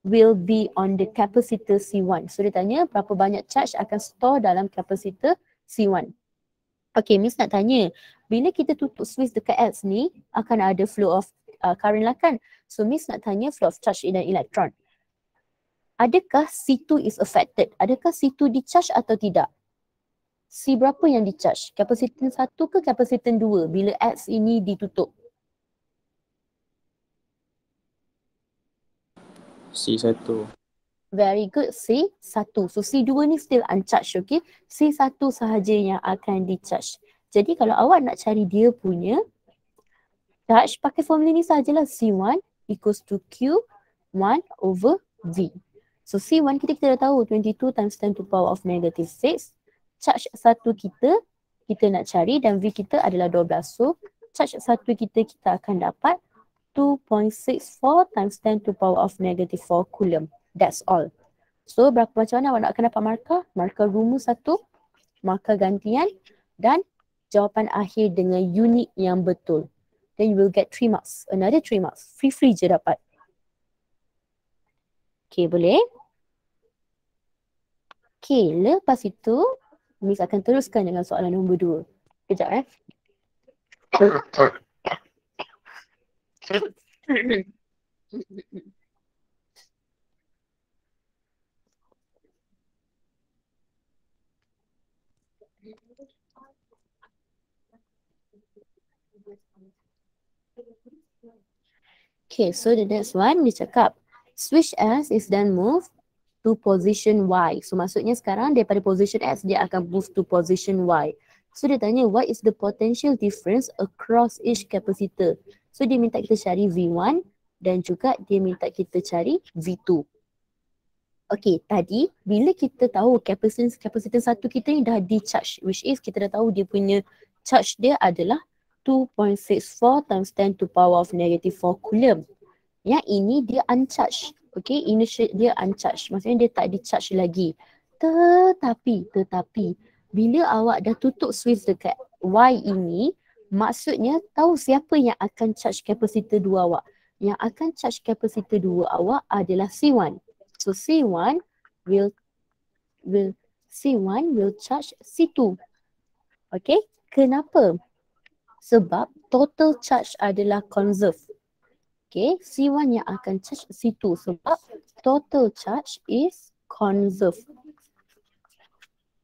will be on the capacitor C1. So dia tanya berapa banyak charge akan store dalam capacitor C1. Okay, Miss nak tanya, bila kita tutup switch dekat X ni, akan ada flow of uh, current lah kan? So Miss nak tanya flow of charge in an electron. Adakah C2 is affected? Adakah C2 di-charge atau tidak? C berapa yang di-charge? Kapasitan 1 ke kapasitan 2 bila X ini ditutup? C1. Very good. C1. So C2 ni still uncharged, okay? C1 sahaja yang akan di-charge. Jadi kalau awak nak cari dia punya charge, pakai formula ni sahajalah C1 equals to Q1 over V. So C1 kita, kita dah tahu 22 times 10 to power of negative 6. Charge satu kita, kita nak cari dan V kita adalah 12. So charge satu kita, kita akan dapat 2.64 times 10 to power of negative 4 coulomb. That's all. So berapa macam mana awak nak akan dapat markah? Markah rumus satu, markah gantian dan jawapan akhir dengan unit yang betul. Then you will get 3 marks. Another 3 marks. Free-free je dapat. Okay, boleh? Okay, lepas itu Miss akan teruskan dengan soalan nombor dua. Kejap eh. Okay, so the next one dia cakap switch S is then moved to position Y. So maksudnya sekarang daripada position X dia akan move to position Y. So dia tanya what is the potential difference across each capacitor. So dia minta kita cari V1 dan juga dia minta kita cari V2. Okay, tadi bila kita tahu kapasitas kapasitas satu kita ni dah di-charge which is kita dah tahu dia punya charge dia adalah 2.64 times 10 to power of negative 4 coulomb. Yang ini dia uncharged. Okay, initial dia uncharged. Maksudnya dia tak di-charge lagi. Tetapi, tetapi bila awak dah tutup switch dekat Y ini, maksudnya tahu siapa yang akan charge kapasitor 2 awak. Yang akan charge kapasitor 2 awak adalah C1. So C1 will will C1 will charge C2. Okay, kenapa? Sebab total charge adalah conserve. Okay, C1 yang akan charge C2 sebab total charge is conserve.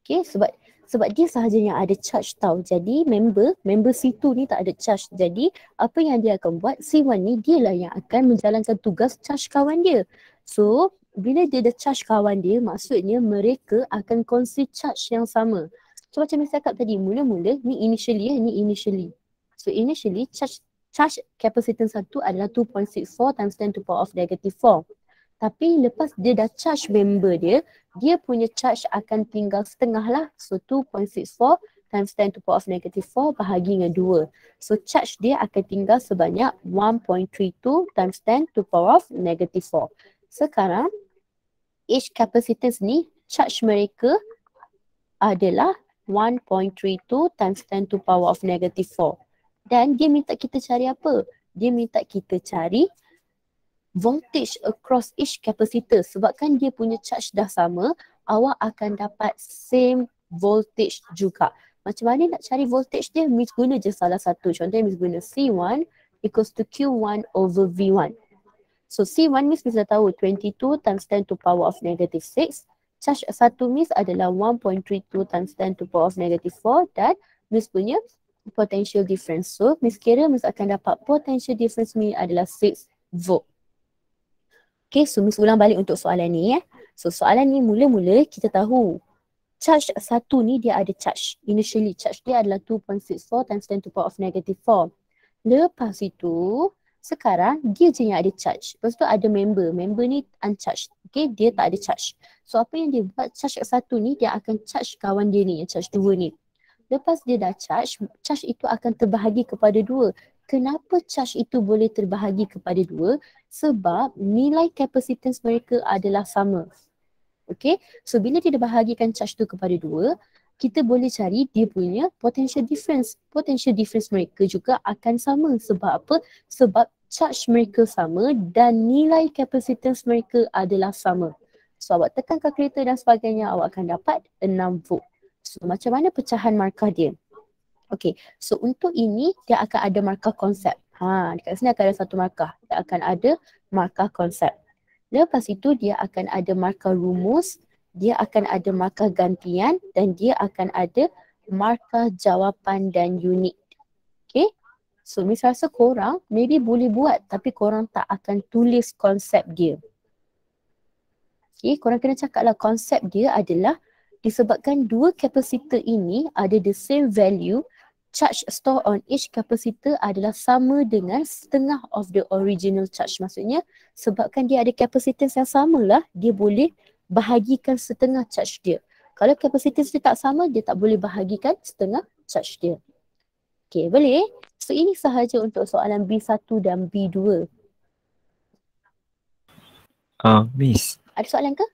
Okay, sebab sebab dia sahaja yang ada charge tau. Jadi member, member C2 ni tak ada charge. Jadi apa yang dia akan buat, C1 ni dia lah yang akan menjalankan tugas charge kawan dia. So bila dia dah charge kawan dia, maksudnya mereka akan kongsi charge yang sama. So macam saya cakap tadi, mula-mula ni initially ya, ni initially. So initially charge charge capacitance satu adalah 2.64 times 10 to power of negative 4. Tapi lepas dia dah charge member dia, dia punya charge akan tinggal setengah lah. So 2.64 times 10 to power of negative 4 bahagi dengan 2. So charge dia akan tinggal sebanyak 1.32 times 10 to power of negative 4. Sekarang, each capacitance ni, charge mereka adalah 1.32 times 10 to power of negative 4. Dan dia minta kita cari apa? Dia minta kita cari voltage across each capacitor. Sebabkan dia punya charge dah sama, awak akan dapat same voltage juga. Macam mana nak cari voltage dia? Miss guna je salah satu. Contohnya Miss guna C1 equals to Q1 over V1. So C1 Miss bisa tahu 22 times 10 to power of negative 6. Charge satu Miss adalah 1.32 times 10 to power of negative 4 dan Miss punya potential difference. So, Miss kira Miss akan dapat potential difference ni adalah 6 volt. Okay, so Miss ulang balik untuk soalan ni ya. So, soalan ni mula-mula kita tahu charge satu ni dia ada charge. Initially, charge dia adalah 2.64 times 10 to power of negative 4. Lepas itu, sekarang dia je yang ada charge. Lepas tu ada member. Member ni uncharged. Okay, dia tak ada charge. So, apa yang dia buat charge satu ni, dia akan charge kawan dia ni, charge dua ni. Lepas dia dah charge, charge itu akan terbahagi kepada dua. Kenapa charge itu boleh terbahagi kepada dua? Sebab nilai kapasitans mereka adalah sama. Okay, so bila dia bahagikan charge tu kepada dua, kita boleh cari dia punya potential difference. Potential difference mereka juga akan sama. Sebab apa? Sebab charge mereka sama dan nilai capacitance mereka adalah sama. So awak tekan kalkulator dan sebagainya awak akan dapat 6 volt. So macam mana pecahan markah dia? Okay, so untuk ini dia akan ada markah konsep. Ha, dekat sini akan ada satu markah. Dia akan ada markah konsep. Lepas itu dia akan ada markah rumus, dia akan ada markah gantian dan dia akan ada markah jawapan dan unit. Okay, so Miss rasa korang maybe boleh buat tapi korang tak akan tulis konsep dia. Okay, korang kena cakap lah konsep dia adalah disebabkan dua kapasitor ini ada the same value charge store on each capacitor adalah sama dengan setengah of the original charge. Maksudnya sebabkan dia ada capacitance yang sama lah, dia boleh bahagikan setengah charge dia. Kalau capacitance dia tak sama, dia tak boleh bahagikan setengah charge dia. Okay, boleh? So ini sahaja untuk soalan B1 dan B2. Uh, Miss, Ada soalan ke?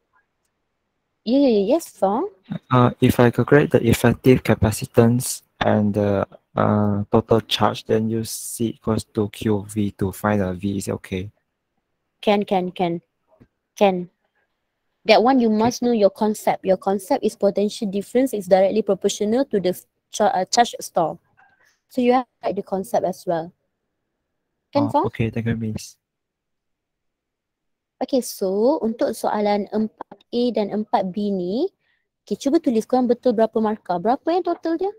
Ya, yeah, ya, yeah, yes, Fong. uh, if I calculate the effective capacitance and the uh, total charge, then you C equals to QV to find the V. Is it okay? Can, can, can. Can. That one you must know your concept. Your concept is potential difference is directly proportional to the cha- uh, charge store. So you have write the concept as well. Can, Oh, okay, thank you, Miss. Okay, so untuk soalan 4A dan 4B ni, okay, cuba tulis korang betul berapa markah. Berapa yang total dia?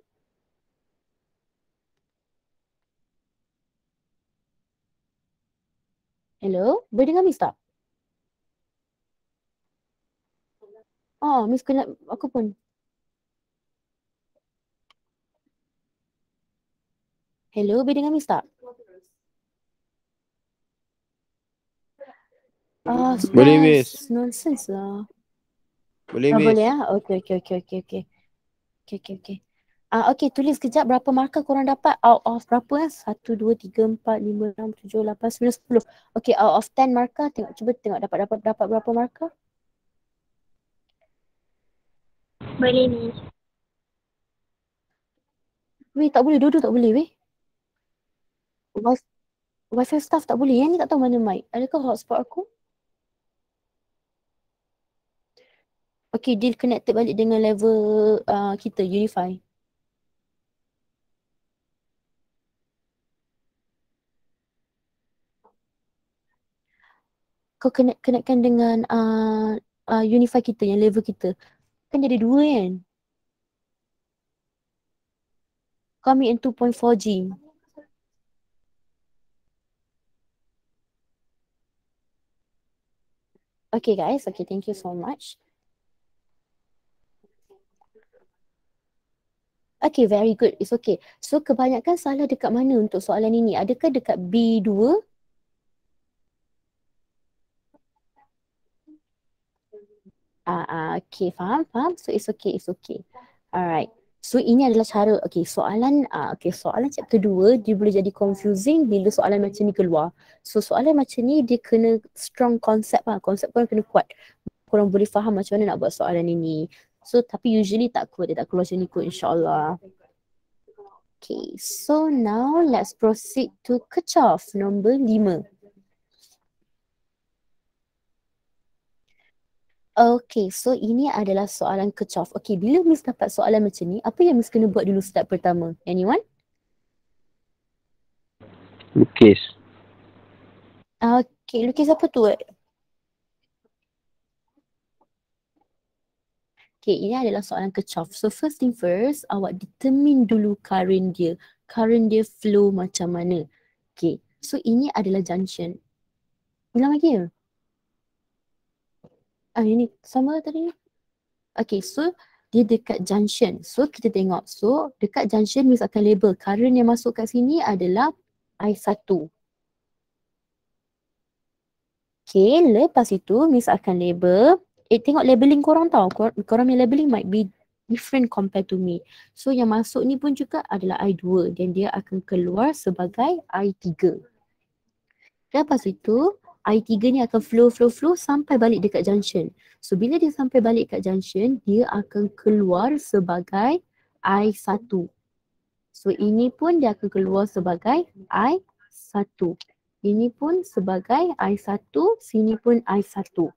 Hello? Boleh dengar Miss tak? Oh, Miss kena, aku pun. Hello, boleh dengar Miss tak? Ah, Boleh, stress. Miss. Nonsense lah. Boleh, Ah, Miss? boleh ah. Okey okey okey okey okey. Okey okey okey. Ah okey tulis kejap berapa markah korang dapat out of berapa eh? 1 2 3 4 5 6 7 8 9 10. Okey out of 10 markah tengok cuba tengok dapat dapat dapat berapa markah? Boleh ni. Weh tak boleh dua-dua tak boleh weh. Wi- Wifi staff tak boleh. Yang ni tak tahu mana mic. Adakah hotspot aku? Okay, dia connected balik dengan level uh, kita, Unify. Kau connect, connectkan dengan uh, uh, Unify kita, yang level kita. Kan ada dua kan? Kami in 2.4G. Okay guys, okay thank you so much. Okay, very good. It's okay. So, kebanyakan salah dekat mana untuk soalan ini? Adakah dekat B2? Ah, ah, okay, faham, faham. So, it's okay, it's okay. Alright. So, ini adalah cara, okay, soalan, ah, okay, soalan chapter 2, dia boleh jadi confusing bila soalan macam ni keluar. So, soalan macam ni, dia kena strong konsep lah. Konsep korang kena kuat. Korang boleh faham macam mana nak buat soalan ini. So, tapi usually tak kuat, dia tak keluar macam ni kot, insyaAllah. Okay, so now let's proceed to Kechof, nombor 5. Okay, so ini adalah soalan Kechof. Okay, bila Miss dapat soalan macam ni, apa yang Miss kena buat dulu step pertama? Anyone? Lukis. Okay, lukis apa tu? Okay, ini adalah soalan Kechof. So first thing first, awak determine dulu current dia. Current dia flow macam mana. Okay, so ini adalah junction. Ulang lagi ya? Ah, ini sama tadi? Okay, so dia dekat junction. So kita tengok. So dekat junction Miss akan label current yang masuk kat sini adalah I1. Okay, lepas itu Miss akan label. Eh, tengok labeling korang tau. Kor- Korang punya labeling might be different compared to me. So yang masuk ni pun juga adalah I2 dan dia akan keluar sebagai I3. Lepas itu, I3 ni akan flow, flow, flow sampai balik dekat junction. So bila dia sampai balik kat junction, dia akan keluar sebagai I1. So ini pun dia akan keluar sebagai I1. Ini pun sebagai I1, sini pun I1.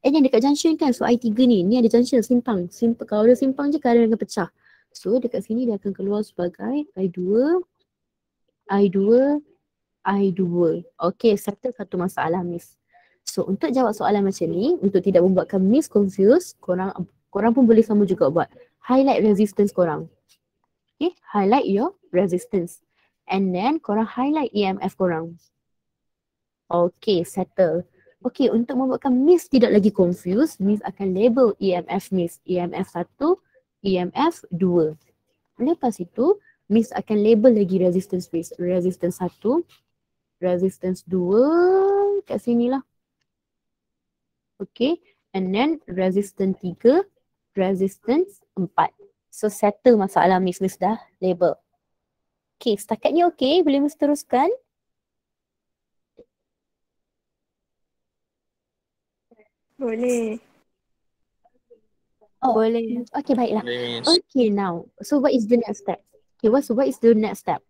And yang dekat junction kan, so I3 ni, ni ada junction simpang. Simp kalau ada simpang je current akan pecah. So dekat sini dia akan keluar sebagai I2, I2, I2. Okay, settle satu masalah miss. So untuk jawab soalan macam ni, untuk tidak membuatkan miss confuse, korang korang pun boleh sama juga buat. Highlight resistance korang. Okay, highlight your resistance. And then korang highlight EMF korang. Okay, settle. Okay, untuk membuatkan Miss tidak lagi confused, Miss akan label EMF Miss. EMF 1, EMF 2. Lepas itu, Miss akan label lagi resistance Miss. Resistance 1, resistance 2, kat sini lah. Okay, and then resistance 3, resistance 4. So settle masalah Miss Miss dah label. Okay, setakat ni okay. Boleh Miss teruskan? Boleh. Oh, Boleh. Okay, baiklah. Boleh. Okay, now. So what is the next step? Okay, what's, what is the next step?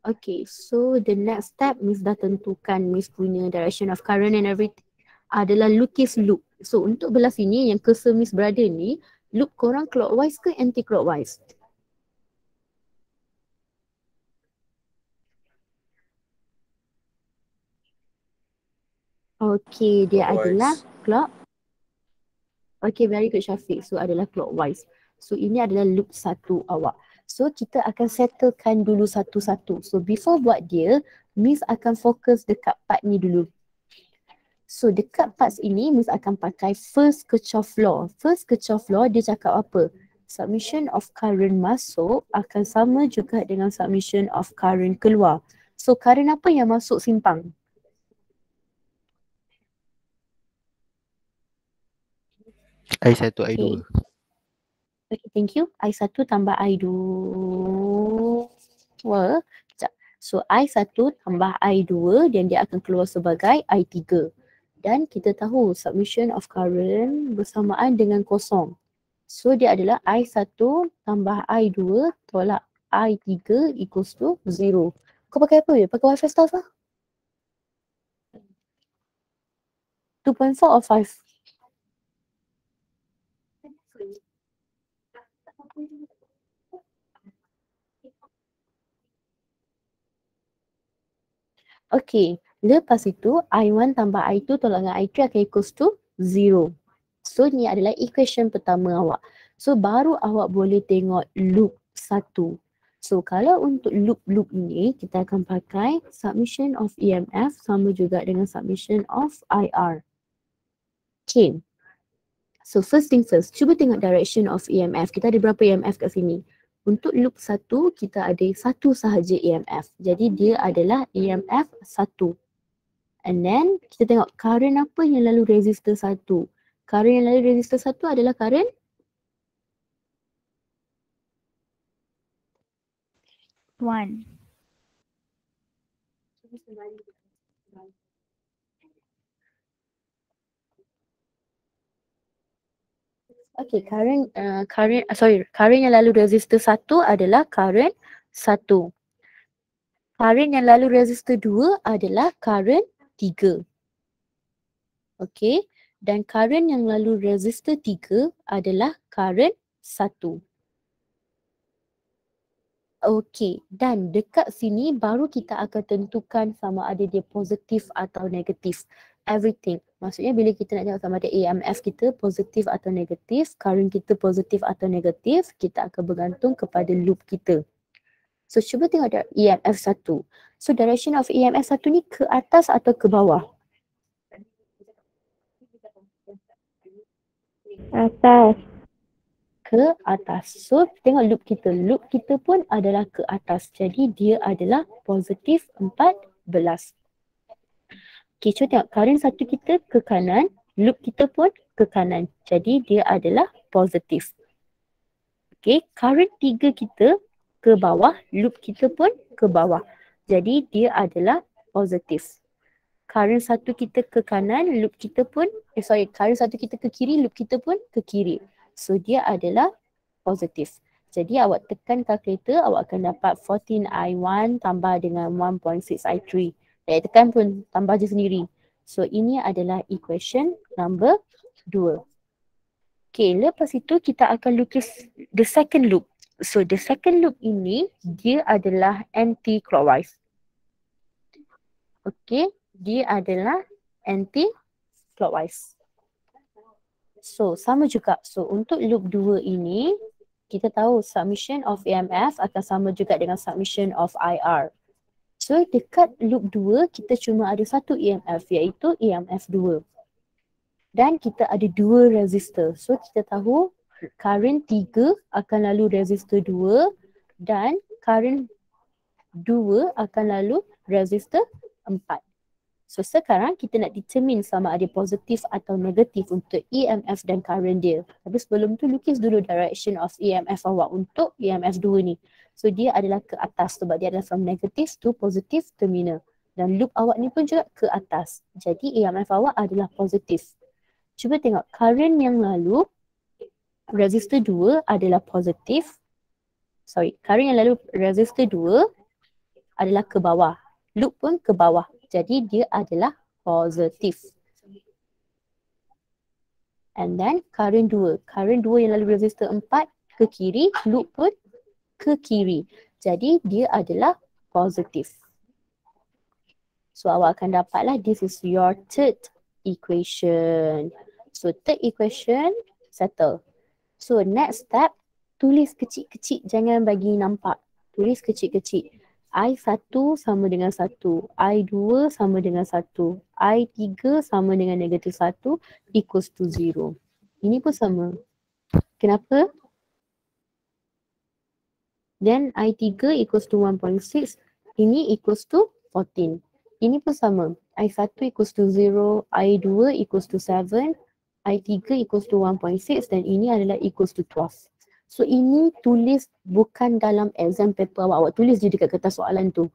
Okay, so the next step Miss dah tentukan Miss punya direction of current and everything adalah lukis loop. So untuk belah sini yang cursor Miss berada ni, loop korang clockwise ke anti-clockwise? Okay, dia Clockwise. adalah clock. Okay, very good Syafiq. So adalah clockwise. So ini adalah loop satu awak. So kita akan settlekan dulu satu-satu. So before buat dia, Miss akan fokus dekat part ni dulu. So dekat parts ini Miss akan pakai first Kirchhoff law. First Kirchhoff law dia cakap apa? Submission of current masuk akan sama juga dengan submission of current keluar. So current apa yang masuk simpang? I1, I2. Okay. Okay, thank you. I1 tambah I2. Sekejap. So I1 tambah I2 dan dia akan keluar sebagai I3. Dan kita tahu submission of current bersamaan dengan kosong. So dia adalah I1 tambah I2 tolak I3 equals to 0. Kau pakai apa ya? Pakai wifi stuff lah? 2.4 or 5? Okay, lepas itu I1 tambah I2 tolak dengan I3 akan equals to 0. So ni adalah equation pertama awak. So baru awak boleh tengok loop satu. So kalau untuk loop-loop ni kita akan pakai submission of EMF sama juga dengan submission of IR. Okay. So first thing first, cuba tengok direction of EMF. Kita ada berapa EMF kat sini? Untuk loop satu, kita ada satu sahaja EMF. Jadi dia adalah EMF satu. And then kita tengok current apa yang lalu resistor satu. Current yang lalu resistor satu adalah current One. Okay, current, uh, current, uh, sorry, current yang lalu resistor satu adalah current satu. Current yang lalu resistor dua adalah current tiga. Okay, dan current yang lalu resistor tiga adalah current satu. Okay, dan dekat sini baru kita akan tentukan sama ada dia positif atau negatif. Everything. Maksudnya bila kita nak tengok sama ada EMF kita positif atau negatif, current kita positif atau negatif, kita akan bergantung kepada loop kita. So cuba tengok ada EMF satu. So direction of EMF satu ni ke atas atau ke bawah? Atas. Ke atas. So tengok loop kita. Loop kita pun adalah ke atas. Jadi dia adalah positif 14. Okay, cuba tengok current satu kita ke kanan, loop kita pun ke kanan. Jadi dia adalah positif. Okay, current tiga kita ke bawah, loop kita pun ke bawah. Jadi dia adalah positif. Current satu kita ke kanan, loop kita pun, eh sorry, current satu kita ke kiri, loop kita pun ke kiri. So dia adalah positif. Jadi awak tekan kalkulator, awak akan dapat 14I1 tambah dengan 1.6I3. Tak tekan pun, tambah je sendiri. So ini adalah equation number 2. Okay, lepas itu kita akan lukis the second loop. So the second loop ini, dia adalah anti-clockwise. Okay, dia adalah anti-clockwise. So sama juga. So untuk loop 2 ini, kita tahu submission of EMF akan sama juga dengan submission of IR. So dekat loop 2 kita cuma ada satu EMF iaitu EMF 2. Dan kita ada dua resistor. So kita tahu current 3 akan lalu resistor 2 dan current 2 akan lalu resistor 4. So sekarang kita nak determine sama ada positif atau negatif untuk EMF dan current dia. Tapi sebelum tu lukis dulu direction of EMF awak untuk EMF 2 ni. So dia adalah ke atas sebab dia adalah from negative to positive terminal. Dan loop awak ni pun juga ke atas. Jadi EMF awak adalah positif. Cuba tengok current yang lalu resistor 2 adalah positif. Sorry, current yang lalu resistor 2 adalah ke bawah. Loop pun ke bawah. Jadi dia adalah positif. And then current 2. Current 2 yang lalu resistor 4 ke kiri, loop pun ke kiri. Jadi dia adalah positif. So awak akan dapatlah this is your third equation. So third equation settle. So next step tulis kecil-kecil jangan bagi nampak. Tulis kecil-kecil. I1 sama dengan 1, I2 sama dengan 1, I3 sama dengan negatif 1 equals to 0. Ini pun sama. Kenapa? Then I3 equals to 1.6, ini equals to 14. Ini pun sama. I1 equals to 0, I2 equals to 7, I3 equals to 1.6 dan ini adalah equals to 12. So ini tulis bukan dalam exam paper awak. Awak tulis je dekat kertas soalan tu.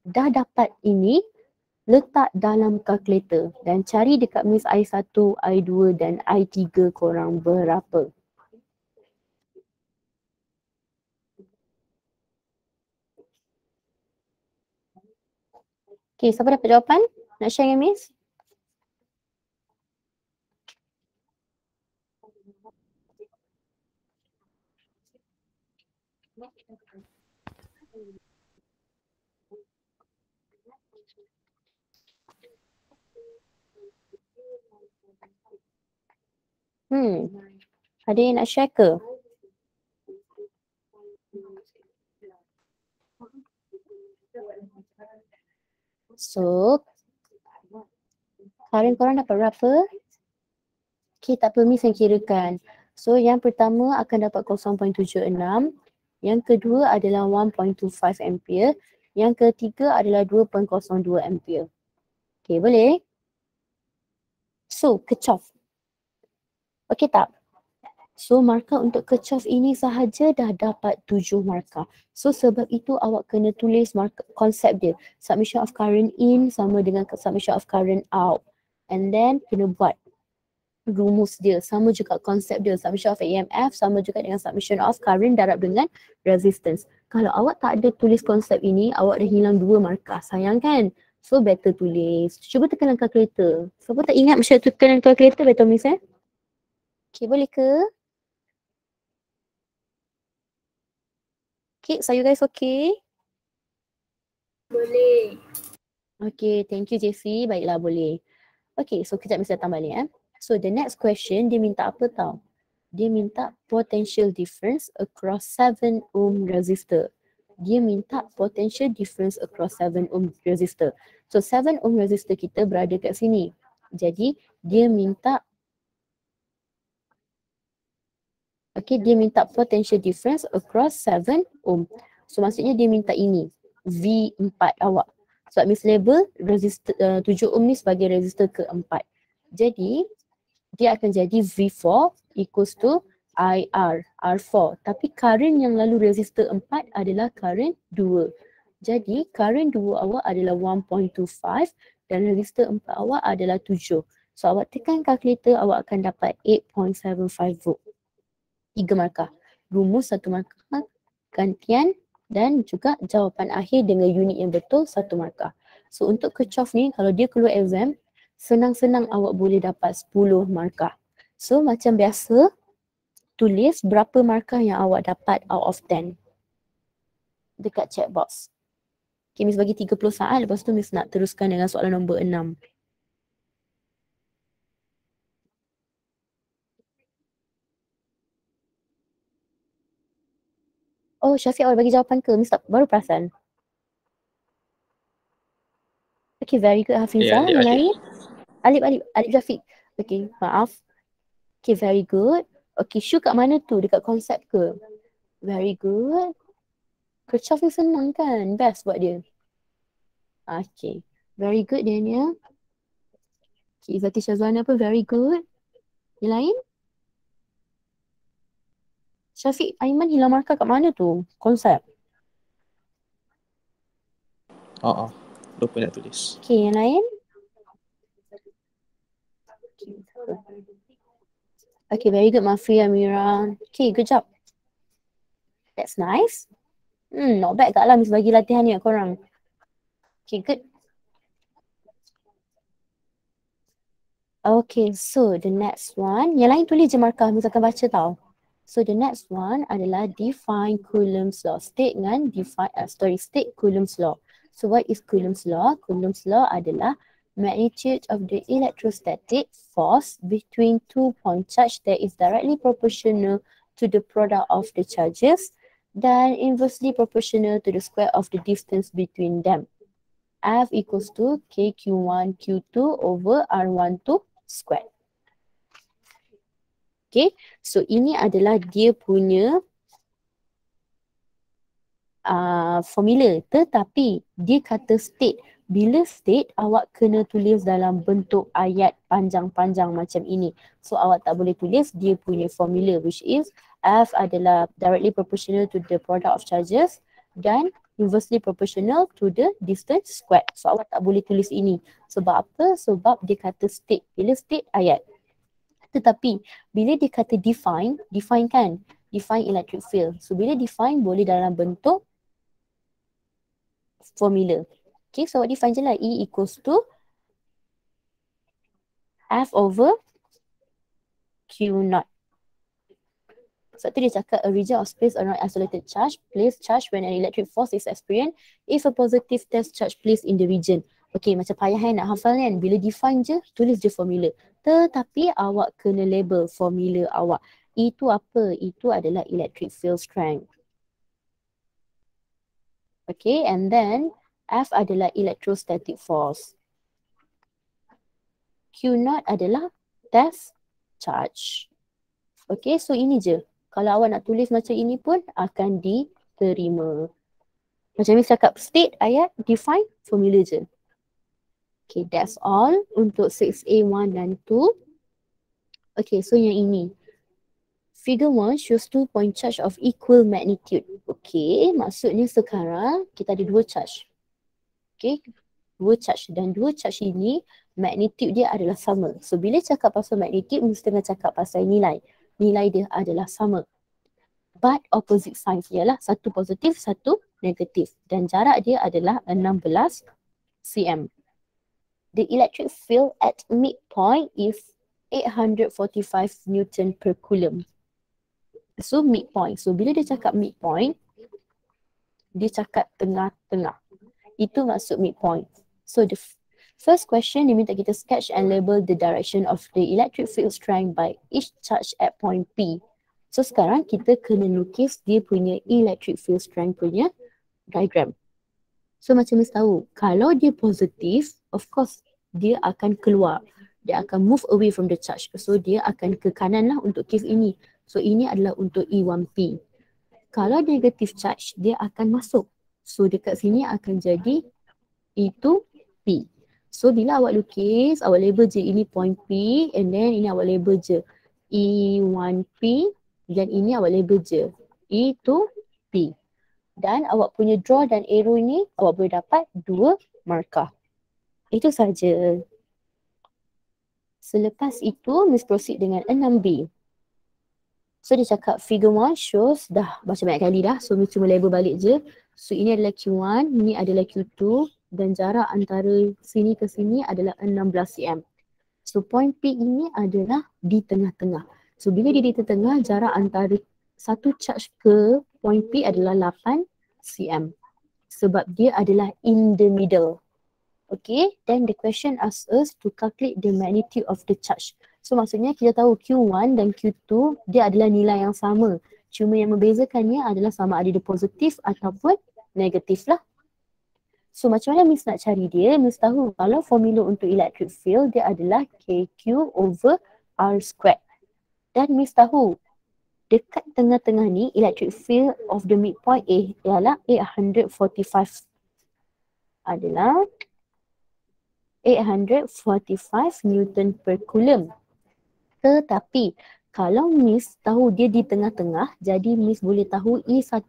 Dah dapat ini, letak dalam kalkulator dan cari dekat Miss I1, I2 dan I3 korang berapa. Okay, siapa dapat jawapan? Nak share dengan Miss? Hmm. Ada yang nak share ke? So, kalian korang dapat berapa? Okay, tak apa Miss yang kirakan. So, yang pertama akan dapat 0.76. Yang kedua adalah 1.25 ampere. Yang ketiga adalah 2.02 ampere. Okay, boleh? So, kecof. Okey tak? So markah untuk kecof ini sahaja dah dapat tujuh markah. So sebab itu awak kena tulis markah, konsep dia. Submission of current in sama dengan submission of current out. And then kena buat rumus dia. Sama juga konsep dia. Submission of EMF sama juga dengan submission of current darab dengan resistance. Kalau awak tak ada tulis konsep ini, awak dah hilang dua markah. Sayang kan? So better tulis. Cuba tekan kalkulator. Siapa tak ingat macam tekan kalkulator better miss eh? Okay, boleh ke? Okay, so you guys okay? Boleh. Okay, thank you JC. Baiklah, boleh. Okay, so kejap mesti datang balik eh. So the next question, dia minta apa tau? Dia minta potential difference across 7 ohm resistor. Dia minta potential difference across 7 ohm resistor. So 7 ohm resistor kita berada kat sini. Jadi dia minta Okay, dia minta potential difference across 7 ohm. So maksudnya dia minta ini, V4 awak. Sebab Miss label resistor, uh, 7 ohm ni sebagai resistor keempat. Jadi, dia akan jadi V4 equals to IR, R4. Tapi current yang lalu resistor 4 adalah current 2. Jadi, current 2 awak adalah 1.25 dan resistor 4 awak adalah 7. So, awak tekan kalkulator, awak akan dapat 8.75 volt tiga markah. rumus satu markah, gantian dan juga jawapan akhir dengan unit yang betul satu markah. So untuk Kirchhoff ni kalau dia keluar exam, senang-senang awak boleh dapat 10 markah. So macam biasa, tulis berapa markah yang awak dapat out of 10 dekat chat box. Okay, Miss bagi 30 saat, lepas tu Miss nak teruskan dengan soalan nombor 6. Oh, Syafiq awak bagi jawapan ke? Miss tak baru perasan. Okay, very good Hafizah. Ya, Alip, Alip. Alip, Alip, Syafiq. Okay, maaf. Okay, very good. Okay, Shu kat mana tu? Dekat konsep ke? Very good. Kirchhoff ni senang kan? Best buat dia. Okay. Very good Daniel. Okay, Izzati Syazwana pun very good. Yang lain? Syafiq Aiman hilang markah kat mana tu? Konsep. Oh, oh. Lupa nak tulis. Okay, yang lain? Okay, very good Mafi Amira. Okay, good job. That's nice. Hmm, not bad kat lah Miss bagi latihan ni kat korang. Okay, good. Okay, so the next one. Yang lain tulis je markah Miss akan baca tau. So the next one adalah define Coulomb's law. State dengan define, uh, sorry, state Coulomb's law. So what is Coulomb's law? Coulomb's law adalah magnitude of the electrostatic force between two point charge that is directly proportional to the product of the charges dan inversely proportional to the square of the distance between them. F equals to KQ1 Q2 over R12 square. Okay, so ini adalah dia punya uh, formula tetapi dia kata state. Bila state awak kena tulis dalam bentuk ayat panjang-panjang macam ini. So awak tak boleh tulis dia punya formula which is F adalah directly proportional to the product of charges dan inversely proportional to the distance squared. So awak tak boleh tulis ini. Sebab apa? Sebab dia kata state. Bila state ayat. Tetapi bila dia kata define, define kan? Define electric field. So bila define boleh dalam bentuk formula. Okay, so awak define je lah. E equals to F over Q naught. Sebab tu dia cakap a region of space around isolated charge place charge when an electric force is experienced if a positive test charge placed in the region. Okay, macam payah kan nak hafal kan? Bila define je, tulis je formula. Tetapi awak kena label formula awak. Itu apa? Itu adalah electric field strength. Okay, and then F adalah electrostatic force. Q naught adalah test charge. Okay, so ini je. Kalau awak nak tulis macam ini pun akan diterima. Macam ni cakap state ayat, define, formula je. Okay, that's all untuk 6A1 dan 2. Okay, so yang ini. Figure 1 shows two point charge of equal magnitude. Okay, maksudnya sekarang kita ada dua charge. Okay, dua charge dan dua charge ini magnitude dia adalah sama. So bila cakap pasal magnitude, mesti tengah cakap pasal nilai. Nilai dia adalah sama. But opposite signs ialah satu positif, satu negatif. Dan jarak dia adalah 16 cm. The electric field at midpoint is 845 Newton per coulomb. So midpoint. So bila dia cakap midpoint, dia cakap tengah-tengah. Itu maksud midpoint. So the first question dia minta kita sketch and label the direction of the electric field strength by each charge at point P. So sekarang kita kena lukis dia punya electric field strength punya diagram. So macam Miss tahu, kalau dia positif, of course dia akan keluar. Dia akan move away from the charge. So dia akan ke kanan lah untuk case ini. So ini adalah untuk E1P. Kalau negative charge, dia akan masuk. So dekat sini akan jadi E2P. So bila awak lukis, awak label je ini point P and then ini awak label je E1P dan ini awak label je E2P. Dan awak punya draw dan arrow ni awak boleh dapat dua markah. Itu saja. Selepas itu, Miss proceed dengan 6B. So dia cakap figure 1 shows dah baca banyak kali dah. So Miss cuma label balik je. So ini adalah Q1, ini adalah Q2 dan jarak antara sini ke sini adalah 16 cm. So point P ini adalah di tengah-tengah. So bila dia di tengah jarak antara satu charge ke point P adalah 8 cm. Sebab dia adalah in the middle. Okay, then the question asks us to calculate the magnitude of the charge. So maksudnya kita tahu Q1 dan Q2 dia adalah nilai yang sama. Cuma yang membezakannya adalah sama ada dia positif ataupun negatif lah. So macam mana Miss nak cari dia? Miss tahu kalau formula untuk electric field dia adalah KQ over R squared. Dan Miss tahu dekat tengah-tengah ni electric field of the midpoint A ialah 845 adalah 845 Newton per coulomb. Tetapi kalau Miss tahu dia di tengah-tengah, jadi Miss boleh tahu E1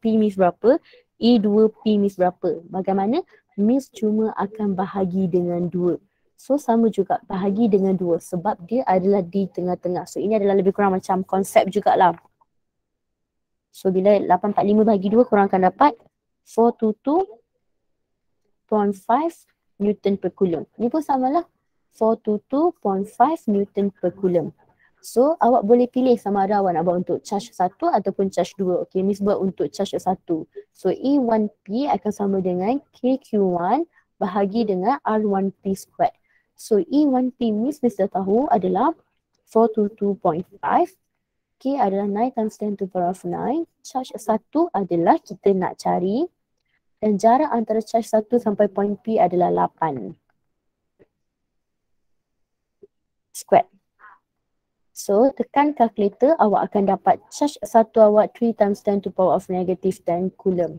P Miss berapa, E2 P Miss berapa. Bagaimana? Miss cuma akan bahagi dengan dua. So sama juga bahagi dengan dua sebab dia adalah di tengah-tengah. So ini adalah lebih kurang macam konsep jugalah. So bila 845 bahagi dua korang akan dapat 422.5 Newton per coulomb. Ni pun samalah 422.5 Newton per coulomb. So awak boleh pilih sama ada awak nak buat untuk charge satu ataupun charge dua. Okay, Miss buat untuk charge satu. So E1P akan sama dengan KQ1 bahagi dengan R1P squared. So E1P Miss Miss dah tahu adalah 422.5. K adalah 9 times 10 to the power of 9. Charge satu adalah kita nak cari dan jarak antara charge 1 sampai point P adalah 8 square. So tekan kalkulator awak akan dapat charge satu awak 3 times 10 to power of negative 10 coulomb.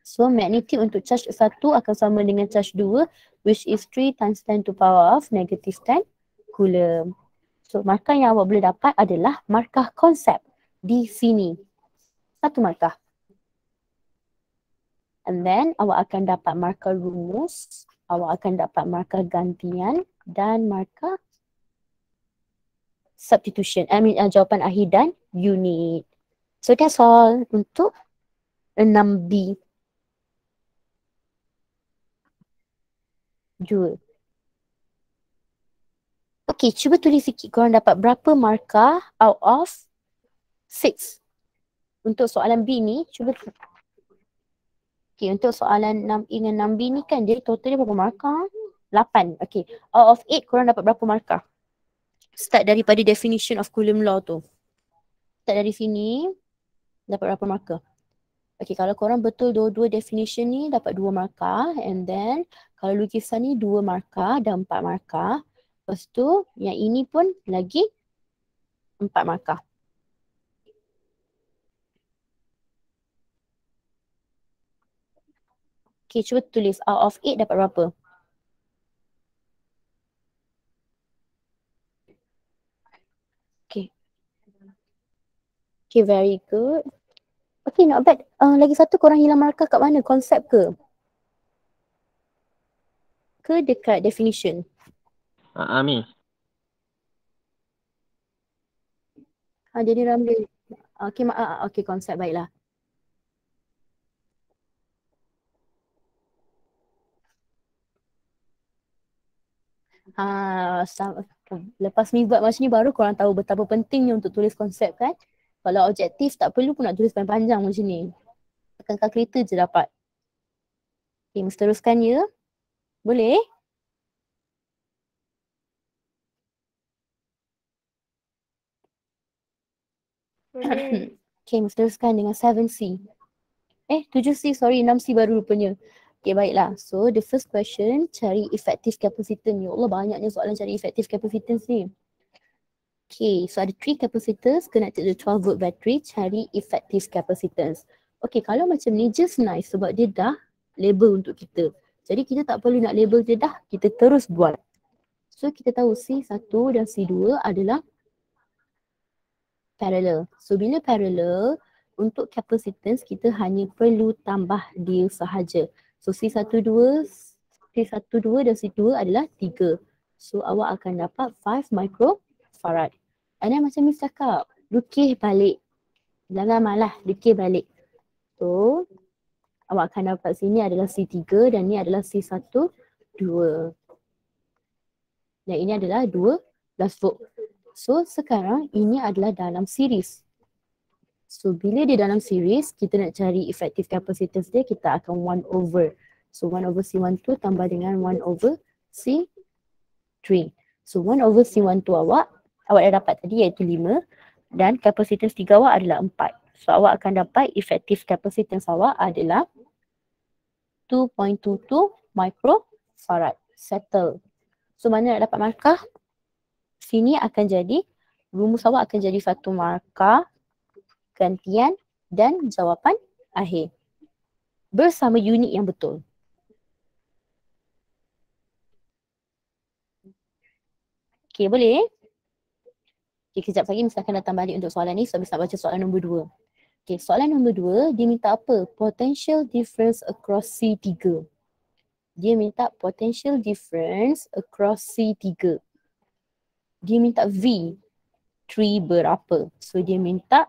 So magnitude untuk charge satu akan sama dengan charge 2 which is 3 times 10 to power of negative 10 coulomb. So markah yang awak boleh dapat adalah markah konsep di sini. Satu markah. And then awak akan dapat markah rumus, awak akan dapat markah gantian dan markah substitution. I mean uh, jawapan akhir dan unit. So that's all untuk 6B. Jul. Okay, cuba tulis sikit korang dapat berapa markah out of 6. Untuk soalan B ni, cuba Okay, untuk soalan 6A dengan 6B ni kan dia total dia berapa markah? 8. Okay, out of 8 korang dapat berapa markah? Start daripada definition of Coulomb law tu. Start dari sini, dapat berapa markah? Okay, kalau korang betul dua-dua definition ni dapat 2 markah and then kalau lukisan ni 2 markah dan 4 markah. Lepas tu yang ini pun lagi 4 markah. Okay, cuba tulis out of 8 dapat berapa? Okay. Okay, very good. Okay, not bad. Uh, lagi satu korang hilang markah kat mana? Konsep ke? Ke dekat definition? Ah, uh, Ami. Ah, jadi Ramli. Okay, ma- uh, okay, konsep baiklah. Ah, lepas ni buat macam ni baru korang tahu betapa pentingnya untuk tulis konsep kan. Kalau objektif tak perlu pun nak tulis panjang-panjang macam ni. Tekan kalkulator je dapat. Okay, mesti teruskan ya. Boleh? Boleh. okay, mesti teruskan dengan 7C. Eh, 7C, sorry, 6C baru rupanya. Okay, baiklah. So, the first question, cari effective capacitance. Ya Allah, banyaknya soalan cari effective capacitance ni. Okay, so ada three capacitors connected to 12 volt battery, cari effective capacitance. Okay, kalau macam ni just nice sebab dia dah label untuk kita. Jadi kita tak perlu nak label dia dah, kita terus buat. So kita tahu C1 dan C2 adalah parallel. So bila parallel, untuk capacitance kita hanya perlu tambah dia sahaja. So C12, C12 dan C2 adalah 3. So awak akan dapat 5 microfarad. And then macam Miss cakap, lukis balik. Jangan malah lukis balik. So, awak akan dapat sini adalah C3 dan ni adalah C1, 2. Dan ini adalah 2 plus volt. So, sekarang ini adalah dalam series. So, bila dia dalam series, kita nak cari effective capacitance dia, kita akan 1 over. So, 1 over C12 tambah dengan 1 over C3. So, 1 over C12 awak, awak dah dapat tadi iaitu 5 dan capacitance 3 awak adalah 4. So, awak akan dapat effective capacitance awak adalah 2.22 microfarad. Settle. So, mana nak dapat markah? Sini akan jadi, rumus awak akan jadi satu markah, gantian dan jawapan akhir. Bersama unit yang betul. Okay, boleh? Okay, kejap lagi Miss akan datang balik untuk soalan ni. So, nak baca soalan nombor dua. Okay, soalan nombor dua, dia minta apa? Potential difference across C3. Dia minta potential difference across C3. Dia minta V. 3 berapa? So, dia minta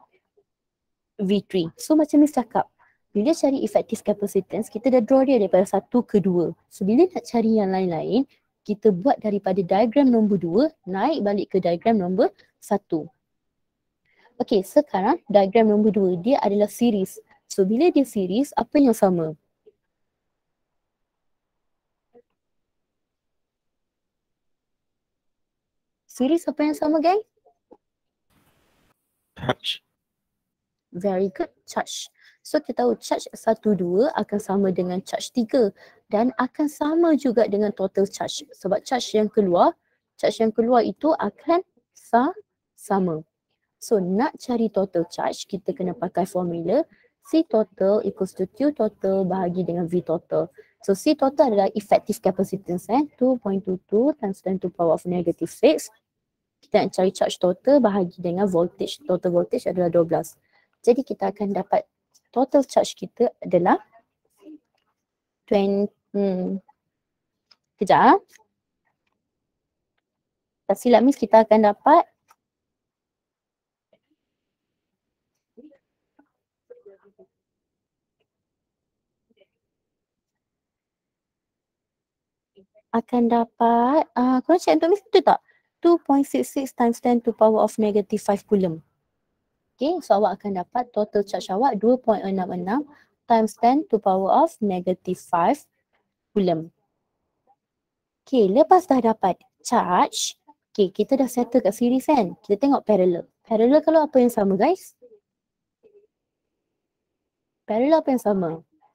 V3. So, macam Miss cakap, bila cari effective capacitance, kita dah draw dia daripada satu ke dua. So, bila nak cari yang lain-lain, kita buat daripada diagram nombor dua naik balik ke diagram nombor satu. Okey, sekarang diagram nombor dua dia adalah series. So bila dia series, apa yang sama? Series apa yang sama guys? Very good, charge. So kita tahu charge 1, 2 akan sama dengan charge 3 dan akan sama juga dengan total charge. Sebab charge yang keluar, charge yang keluar itu akan sa sama. So nak cari total charge, kita kena pakai formula C total equals to Q total bahagi dengan V total. So C total adalah effective capacitance eh, 2.22 times 10 to power of negative 6. Kita nak cari charge total bahagi dengan voltage. Total voltage adalah 12. Jadi kita akan dapat total charge kita adalah 20 hmm. Kejap. Tak silap miss kita akan dapat akan dapat, uh, korang cek untuk miss betul tak? 2.66 times 10 to power of negative 5 coulomb. Okay, so awak akan dapat total charge awak 2.66 times 10 to power of negative 5 coulomb. Okay, lepas dah dapat charge, okay, kita dah settle kat series kan? Kita tengok parallel. Parallel kalau apa yang sama guys? Parallel apa yang sama?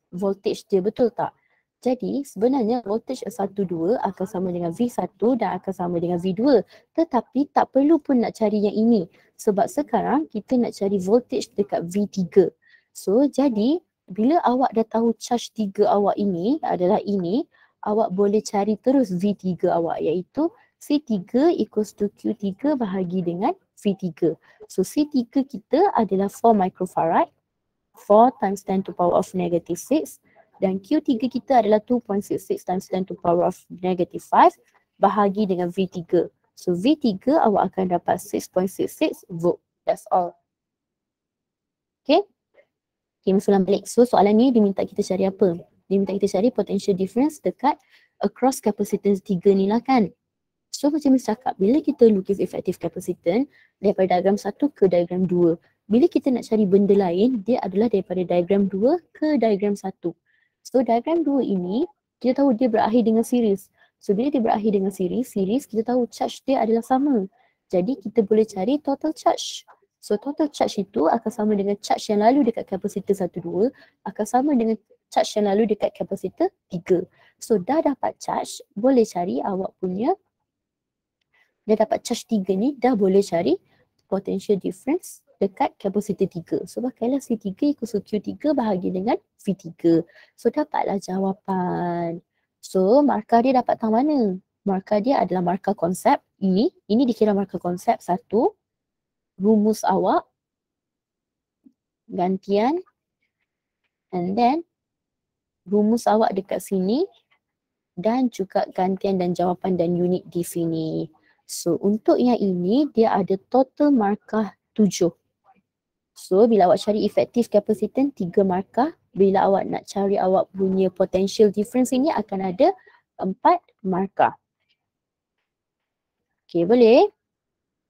Voltage dia betul tak? Jadi sebenarnya voltage S12 akan sama dengan V1 dan akan sama dengan V2. Tetapi tak perlu pun nak cari yang ini. Sebab sekarang kita nak cari voltage dekat V3. So jadi bila awak dah tahu charge 3 awak ini adalah ini, awak boleh cari terus V3 awak iaitu C3 equals to Q3 bahagi dengan V3. So C3 kita adalah 4 microfarad. 4 times 10 to power of negative 6 dan Q3 kita adalah 2.66 times 10 to power of negative 5 bahagi dengan V3. So V3 awak akan dapat 6.66 volt. That's all. Okay. Okay, misalan balik. So soalan ni dia minta kita cari apa? Dia minta kita cari potential difference dekat across capacitance 3 ni lah kan. So macam Miss cakap, bila kita lukis effective capacitance daripada diagram 1 ke diagram 2, bila kita nak cari benda lain, dia adalah daripada diagram 2 ke diagram 1. So diagram dua ini, kita tahu dia berakhir dengan series. So bila dia berakhir dengan series, series kita tahu charge dia adalah sama. Jadi kita boleh cari total charge. So total charge itu akan sama dengan charge yang lalu dekat kapasitor 1, 2 akan sama dengan charge yang lalu dekat kapasitor 3. So dah dapat charge, boleh cari awak punya dah dapat charge 3 ni, dah boleh cari potential difference dekat kapasitor 3. So pakailah C3 equals Q3 bahagi dengan V3. So dapatlah jawapan. So markah dia dapat tang mana? Markah dia adalah markah konsep ini. Ini dikira markah konsep satu. Rumus awak. Gantian. And then rumus awak dekat sini. Dan juga gantian dan jawapan dan unit di sini. So untuk yang ini dia ada total markah tujuh So bila awak cari effective capacitance tiga markah, bila awak nak cari awak punya potential difference ini akan ada empat markah. Okay boleh?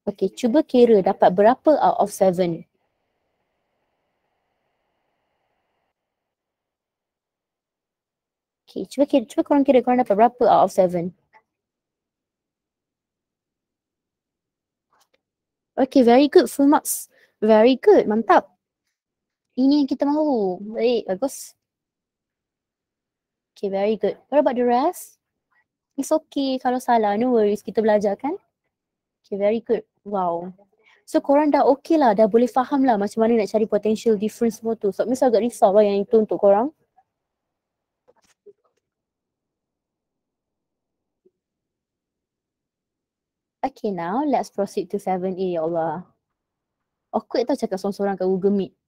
Okay cuba kira dapat berapa out of seven. Okay cuba kira, cuba korang kira korang dapat berapa out of seven. Okay very good full marks. Very good mantap. Ini yang kita mahu. Baik bagus. Okay very good. What about the rest? It's okay kalau salah no worries kita belajar kan. Okay very good. Wow. So korang dah okay lah, dah boleh faham lah macam mana nak cari potential difference semua tu. So misal agak risau lah yang itu untuk korang. Okay now let's proceed to 7A ya Allah. Awkward tau cakap seorang-seorang kat Google Meet.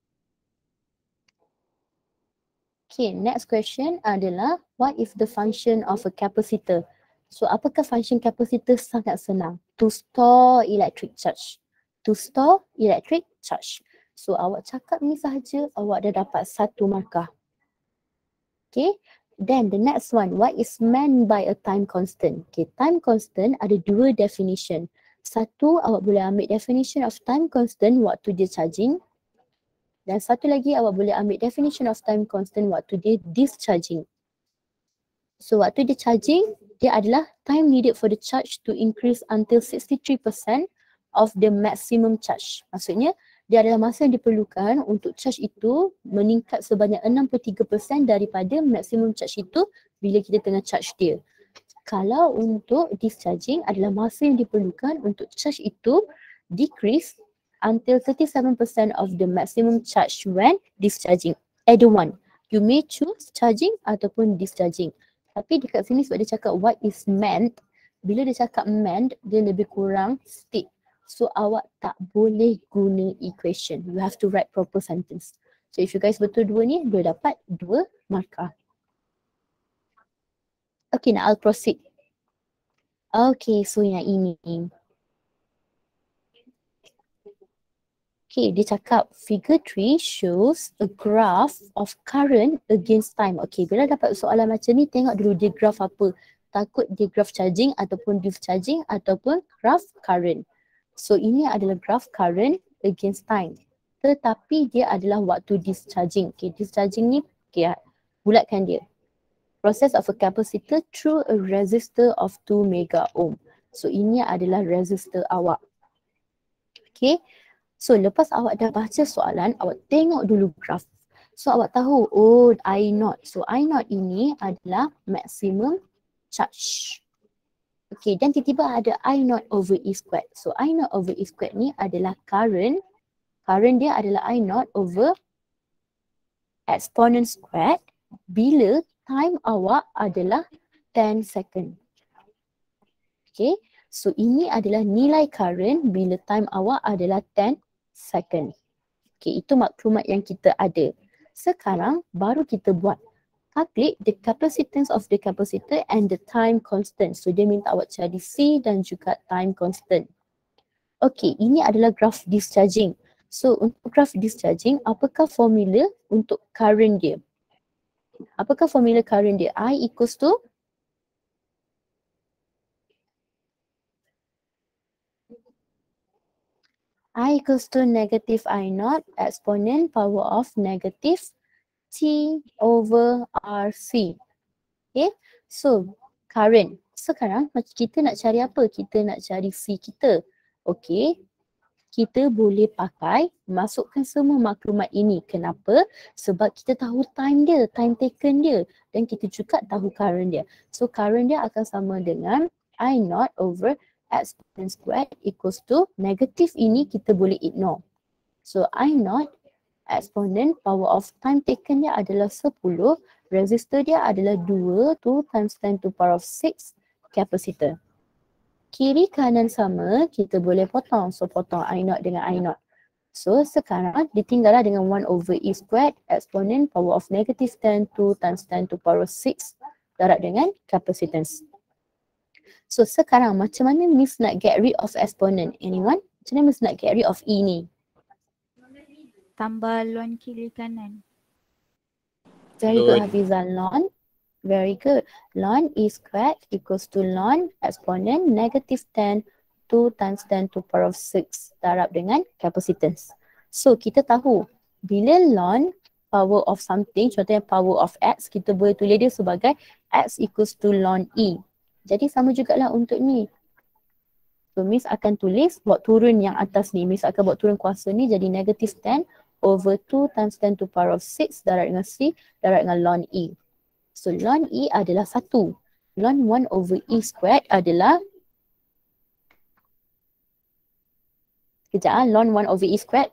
Okay next question adalah what is the function of a capacitor? So apakah function capacitor sangat senang? To store electric charge. To store electric charge. So awak cakap ni sahaja awak dah dapat satu markah. Okay. Then the next one, what is meant by a time constant? Okay, time constant ada dua definition. Satu, awak boleh ambil definition of time constant waktu dia charging. Dan satu lagi, awak boleh ambil definition of time constant waktu dia discharging. So waktu dia charging, dia adalah time needed for the charge to increase until 63% of the maximum charge. Maksudnya, dia adalah masa yang diperlukan untuk charge itu meningkat sebanyak 63% daripada maksimum charge itu bila kita tengah charge dia. Kalau untuk discharging adalah masa yang diperlukan untuk charge itu decrease until 37% of the maximum charge when discharging. Either one. You may choose charging ataupun discharging. Tapi dekat sini sebab dia cakap what is meant, bila dia cakap meant, dia lebih kurang state So awak tak boleh guna equation. You have to write proper sentence. So if you guys betul dua ni, dua dapat dua markah. Okay, now I'll proceed. Okay, so yang ini. Okay, dia cakap figure 3 shows a graph of current against time. Okay, bila dapat soalan macam ni, tengok dulu dia graph apa. Takut dia graph charging ataupun discharging ataupun graph current. So ini adalah graph current against time. Tetapi dia adalah waktu discharging. Okay, discharging ni okay, bulatkan dia. Process of a capacitor through a resistor of 2 mega ohm. So ini adalah resistor awak. Okay. So lepas awak dah baca soalan, awak tengok dulu graph. So awak tahu, oh I not. So I not ini adalah maximum charge. Okay, dan tiba-tiba ada I not over E squared. So I not over E squared ni adalah current. Current dia adalah I not over exponent squared bila time awak adalah 10 second. Okay, so ini adalah nilai current bila time awak adalah 10 second. Okay, itu maklumat yang kita ada. Sekarang baru kita buat calculate the capacitance of the capacitor and the time constant. So dia minta awak cari C dan juga time constant. Okay, ini adalah graph discharging. So untuk graph discharging, apakah formula untuk current dia? Apakah formula current dia? I equals to I equals to negative I naught exponent power of negative T over RC. Okay, so current. Sekarang kita nak cari apa? Kita nak cari C kita. Okay, kita boleh pakai masukkan semua maklumat ini. Kenapa? Sebab kita tahu time dia, time taken dia dan kita juga tahu current dia. So current dia akan sama dengan I naught over exponent squared equals to negative ini kita boleh ignore. So I naught exponent power of time taken dia adalah 10, resistor dia adalah 2, 2 times 10 to power of 6 capacitor. Kiri kanan sama, kita boleh potong. So potong I naught dengan I naught. So sekarang ditinggallah dengan 1 over E squared exponent power of negative 10 2 times 10 to power 6 darab dengan capacitance. So sekarang macam mana Miss nak get rid of exponent? Anyone? Macam mana Miss nak get rid of E ni? tambah lon kiri kanan. Very good. Hafizah. Lon. Very good. Lon e squared equals to lon exponent negative 10 2 times 10 to power of 6 darab dengan capacitance. So kita tahu bila lon power of something, contohnya power of x, kita boleh tulis dia sebagai x equals to ln e. Jadi sama jugalah untuk ni. So Miss akan tulis buat turun yang atas ni. Miss akan buat turun kuasa ni jadi negative 10 over 2 times 10 to power of 6 darab dengan c darab dengan ln e. So ln e adalah 1. Ln 1 over e squared adalah Kejap ah, ln 1 over e squared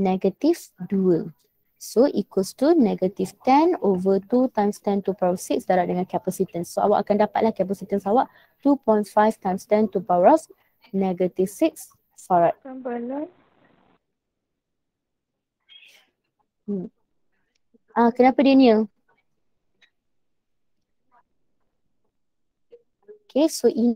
negative 2. So equals to negative 10 over 2 times 10 to power of 6 darab dengan capacitance. So awak akan dapatlah capacitance awak 2.5 times 10 to power of negative 6 farad. Lon. Ah, kenapa dia ni? Okay, so ini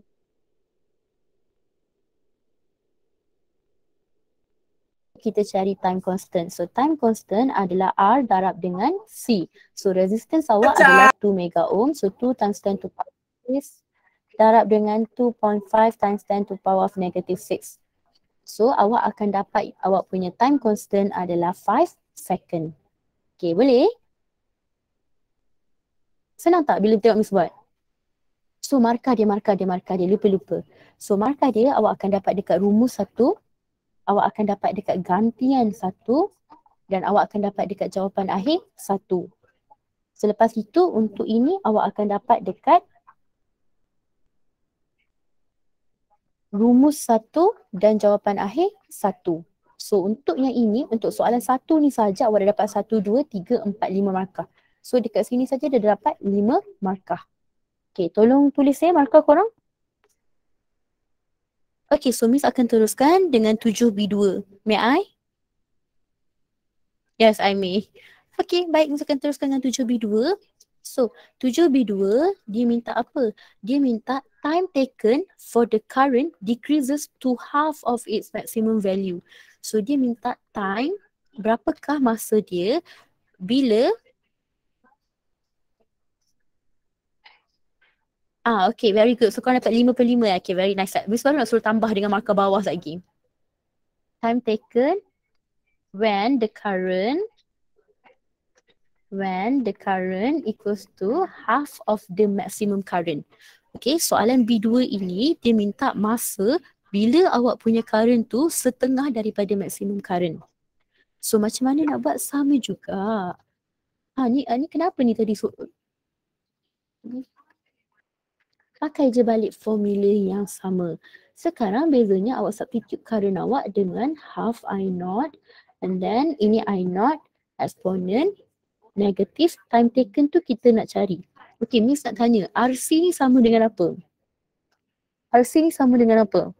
kita cari time constant. So time constant adalah R darab dengan C. So resistance awak adalah 2 mega ohm. So 2 times 10 to power of 6 darab dengan 2.5 times 10 to power of negative 6. So awak akan dapat awak punya time constant adalah 5 second. Okay boleh? Senang tak bila tengok Miss buat? So markah dia, markah dia, markah dia, lupa-lupa. So markah dia awak akan dapat dekat rumus satu, awak akan dapat dekat gantian satu dan awak akan dapat dekat jawapan akhir satu. Selepas itu untuk ini awak akan dapat dekat rumus satu dan jawapan akhir satu. So untuk yang ini, untuk soalan satu ni saja awak dah dapat satu, dua, tiga, empat, lima markah. So dekat sini saja dah dapat lima markah. Okay, tolong tulis saya markah korang. Okay, so Miss akan teruskan dengan 7B2. May I? Yes, I may. Okay, baik. Miss akan teruskan dengan 7B2. So, 7B2, dia minta apa? Dia minta time taken for the current decreases to half of its maximum value. So, dia minta time, berapakah masa dia bila Ah, okay, very good. So, kau dapat 5 per 5. Okay, very nice. Miss baru nak suruh tambah dengan markah bawah lagi. Time taken when the current when the current equals to half of the maximum current. Okay, soalan B2 ini dia minta masa bila awak punya current tu setengah daripada maximum current. So macam mana nak buat sama juga. Ha ni, ha, ni kenapa ni tadi so, pakai je balik formula yang sama. Sekarang bezanya awak substitute current awak dengan half I naught and then ini I naught exponent negatif time taken tu kita nak cari. Okay, Miss nak tanya, RC ni sama dengan apa? RC ni sama dengan apa?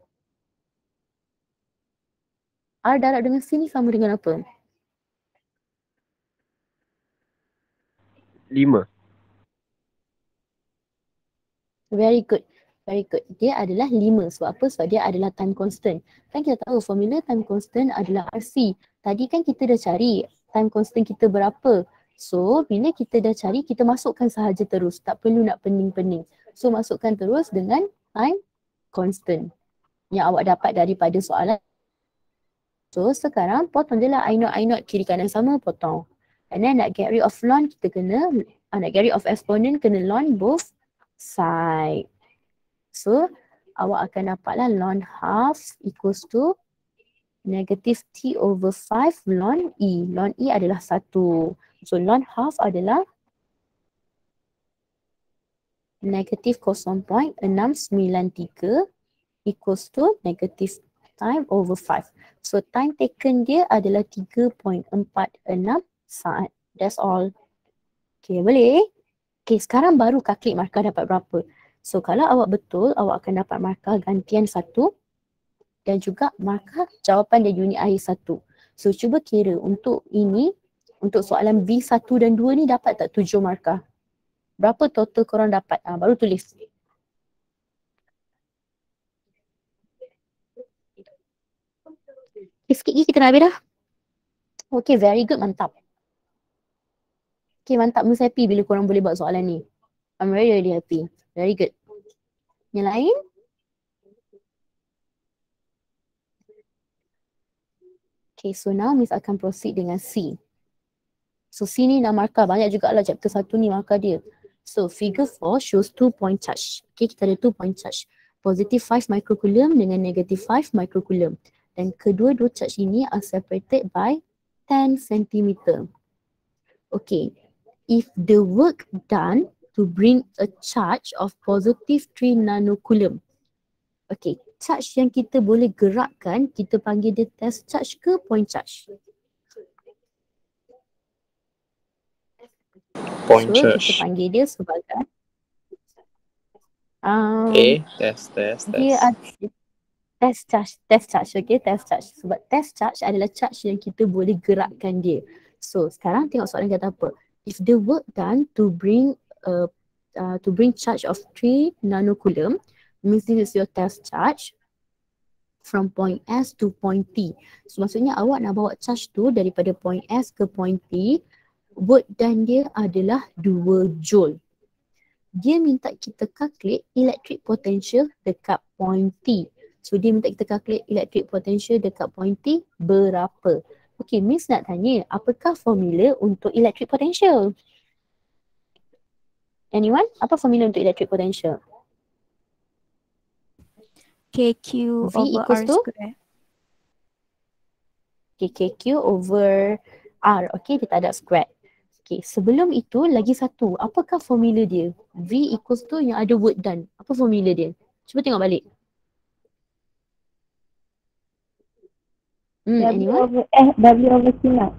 R darab dengan C ni sama dengan apa? Lima. Very good. Very good. Dia adalah 5. Sebab apa? Sebab dia adalah time constant. Kan kita tahu formula time constant adalah RC. Tadi kan kita dah cari time constant kita berapa. So, bila kita dah cari, kita masukkan sahaja terus. Tak perlu nak pening-pening. So, masukkan terus dengan time constant yang awak dapat daripada soalan. So, sekarang potong je lah I not, I not kiri kanan sama, potong. And then nak get rid of ln, kita kena, uh, nak get rid of exponent, kena ln both side. So, awak akan dapatlah ln half equals to negative t over 5 ln e. Ln e adalah 1. So, ln half adalah negative 0.693 equals to negative time over 5. So, time taken dia adalah 3.46 saat. That's all. Okay, boleh? Okay, sekarang baru kaklik markah dapat berapa. So, kalau awak betul, awak akan dapat markah gantian satu dan juga markah jawapan dari unit akhir satu. So, cuba kira untuk ini, untuk soalan B1 dan 2 ni dapat tak tujuh markah? Berapa total korang dapat? Ha, baru tulis. Okay, sikit lagi kita nak habis dah. Okay, very good. Mantap. Okay, mantap. Miss happy bila korang boleh buat soalan ni. I'm very, very happy. Very good. Yang lain? Okay, so now Miss akan proceed dengan C. So C ni nak markah banyak jugalah chapter satu ni markah dia. So figure 4 shows two point charge. Okay, kita ada two point charge. Positive 5 microcoulomb dengan negative 5 microcoulomb. Dan kedua-dua charge ini are separated by 10 cm. Okay, if the work done to bring a charge of positive 3 nanocoulomb. Okay, charge yang kita boleh gerakkan, kita panggil dia test charge ke point charge? Point so, charge. kita panggil dia sebagai um, A, test, test, dia test. ada test charge, test charge, okay, test charge. Sebab test charge adalah charge yang kita boleh gerakkan dia. So, sekarang tengok soalan kata apa. If the work done to bring uh, uh, to bring charge of 3 nanocoulomb, means this is your test charge from point S to point T. So, maksudnya awak nak bawa charge tu daripada point S ke point T, work done dia adalah 2 joule. Dia minta kita calculate electric potential dekat point T. So dia minta kita calculate electric potential dekat point T berapa. Okay, Miss nak tanya, apakah formula untuk electric potential? Anyone? Apa formula untuk electric potential? KQ V over R to? square. Okay, KQ over R. Okay, dia tak ada square. Okay, sebelum itu lagi satu. Apakah formula dia? V equals to yang ada word done. Apa formula dia? Cuba tengok balik. Hmm, W anyone? over eh W over Q naught.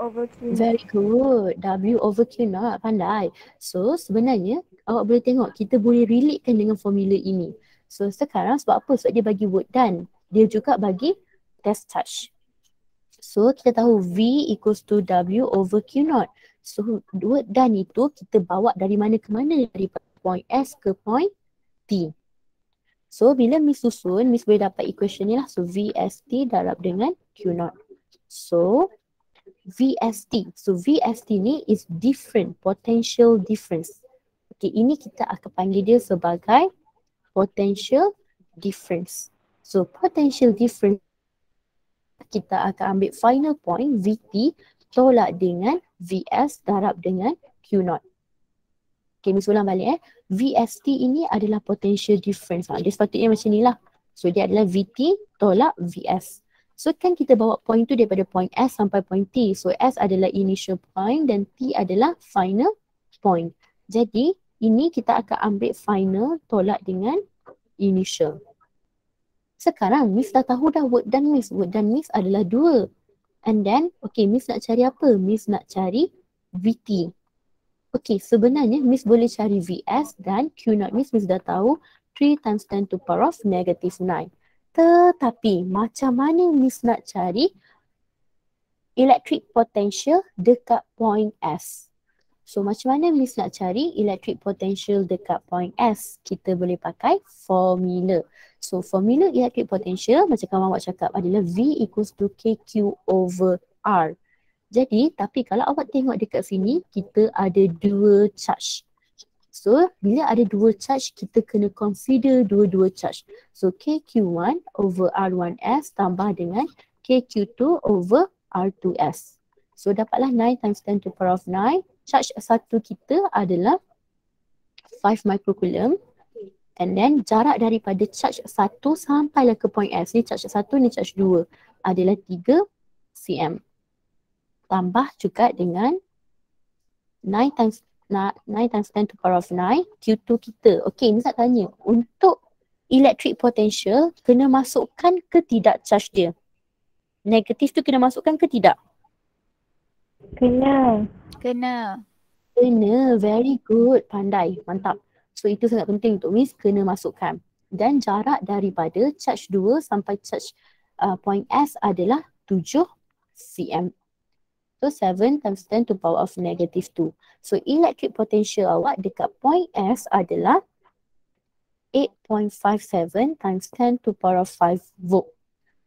Over Q. Very good. W over Q naught. Pandai. So sebenarnya awak boleh tengok kita boleh relatekan dengan formula ini. So sekarang sebab apa? Sebab dia bagi word done. Dia juga bagi test charge. So kita tahu V equals to W over Q naught. So word done itu kita bawa dari mana ke mana? Dari point S ke point T. So bila Miss susun, Miss boleh dapat equation ni lah. So VST darab dengan Q naught. So VST. So VST ni is different, potential difference. Okay, ini kita akan panggil dia sebagai potential difference. So potential difference kita akan ambil final point VT tolak dengan VS darab dengan Q naught. Okay, Miss ulang balik eh. VST ini adalah potential difference. Ha, dia sepatutnya macam ni lah. So dia adalah VT tolak VS. So kan kita bawa point tu daripada point S sampai point T. So S adalah initial point dan T adalah final point. Jadi ini kita akan ambil final tolak dengan initial. Sekarang Miss dah tahu dah word done Miss. Word done Miss adalah dua. And then, okay Miss nak cari apa? Miss nak cari VT. Okay, sebenarnya Miss boleh cari VS dan Q naught Miss, Miss dah tahu 3 times 10 to power of negative 9. Tetapi macam mana Miss nak cari electric potential dekat point S? So macam mana Miss nak cari electric potential dekat point S? Kita boleh pakai formula. So formula electric potential macam kawan awak cakap adalah V equals to KQ over R. Jadi tapi kalau awak tengok dekat sini kita ada dua charge. So bila ada dua charge kita kena consider dua-dua charge. So KQ1 over R1S tambah dengan KQ2 over R2S. So dapatlah 9 times 10 to the power of 9. Charge satu kita adalah 5 microcoulomb. And then jarak daripada charge satu sampailah ke point S. Ni charge satu, ni charge dua. Adalah 3 cm. Tambah juga dengan 9 times 9 times 10 to the power of 9 Q2 kita. Okay, ni nak tanya. Untuk electric potential kena masukkan ke tidak charge dia? Negatif tu kena masukkan ke tidak? Kena. Kena. Kena, very good, pandai, mantap. So itu sangat penting untuk Miss kena masukkan. Dan jarak daripada charge 2 sampai charge uh, point S adalah 7 cm. So 7 times 10 to power of negative 2. So electric potential awak dekat point S adalah 8.57 times 10 to power of 5 volt.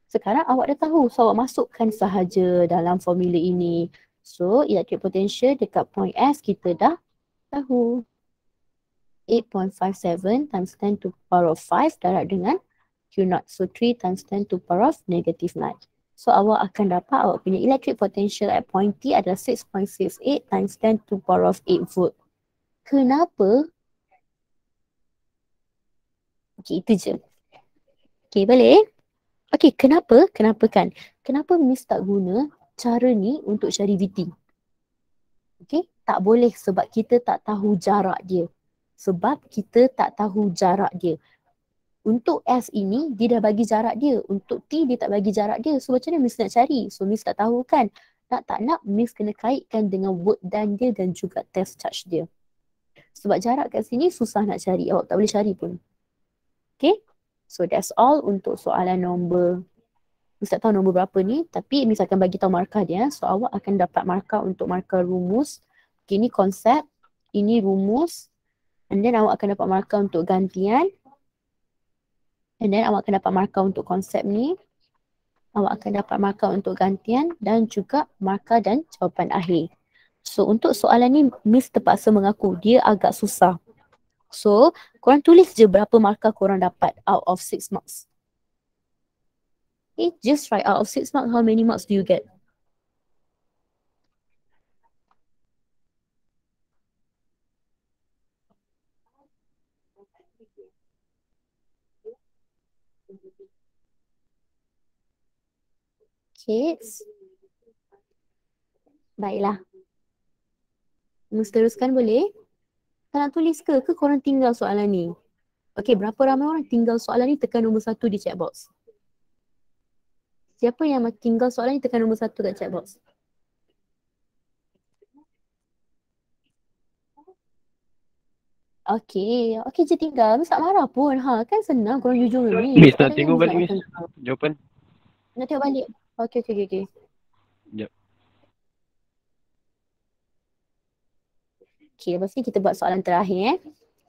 Sekarang awak dah tahu. So awak masukkan sahaja dalam formula ini. So electric potential dekat point S kita dah tahu. 8.57 times 10 to power of 5 darab dengan Q naught. So 3 times 10 to power of negative 9. So awak akan dapat awak punya electric potential at point T adalah 6.68 times 10 to power of 8 volt. Kenapa? Okay, itu je. Okay, boleh? Okay, kenapa? Kenapa kan? Kenapa Miss tak guna cara ni untuk cari VT? Okay, tak boleh sebab kita tak tahu jarak dia. Sebab kita tak tahu jarak dia. Untuk S ini, dia dah bagi jarak dia. Untuk T, dia tak bagi jarak dia. So, macam mana Miss nak cari? So, Miss tak tahu kan? Nak tak nak, Miss kena kaitkan dengan work done dia dan juga test charge dia. Sebab jarak kat sini susah nak cari. Awak tak boleh cari pun. Okay? So that's all untuk soalan nombor Miss tak tahu nombor berapa ni tapi Miss akan bagi tahu markah dia. So awak akan dapat markah untuk markah rumus. Okay, ini konsep, ini rumus. And then awak akan dapat markah untuk gantian. And then awak akan dapat markah untuk konsep ni. Awak akan dapat markah untuk gantian dan juga markah dan jawapan akhir. So untuk soalan ni Miss terpaksa mengaku dia agak susah. So, korang tulis je berapa markah korang dapat out of 6 marks. Okay, just write out of 6 marks, how many marks do you get? Kids. Baiklah. Mus teruskan boleh? Tak nak tulis ke? Ke korang tinggal soalan ni? Okay, berapa ramai orang tinggal soalan ni tekan nombor satu di chat box. Siapa yang tinggal soalan ni tekan nombor satu kat chat box? Okay, okay je tinggal. Miss tak marah pun. Ha, kan senang korang jujur ni. Miss nak tengok balik Miss. Jawapan. Nak tengok balik. Okay, okay, okay. okay. Jap. Okay, lepas ni kita buat soalan terakhir eh.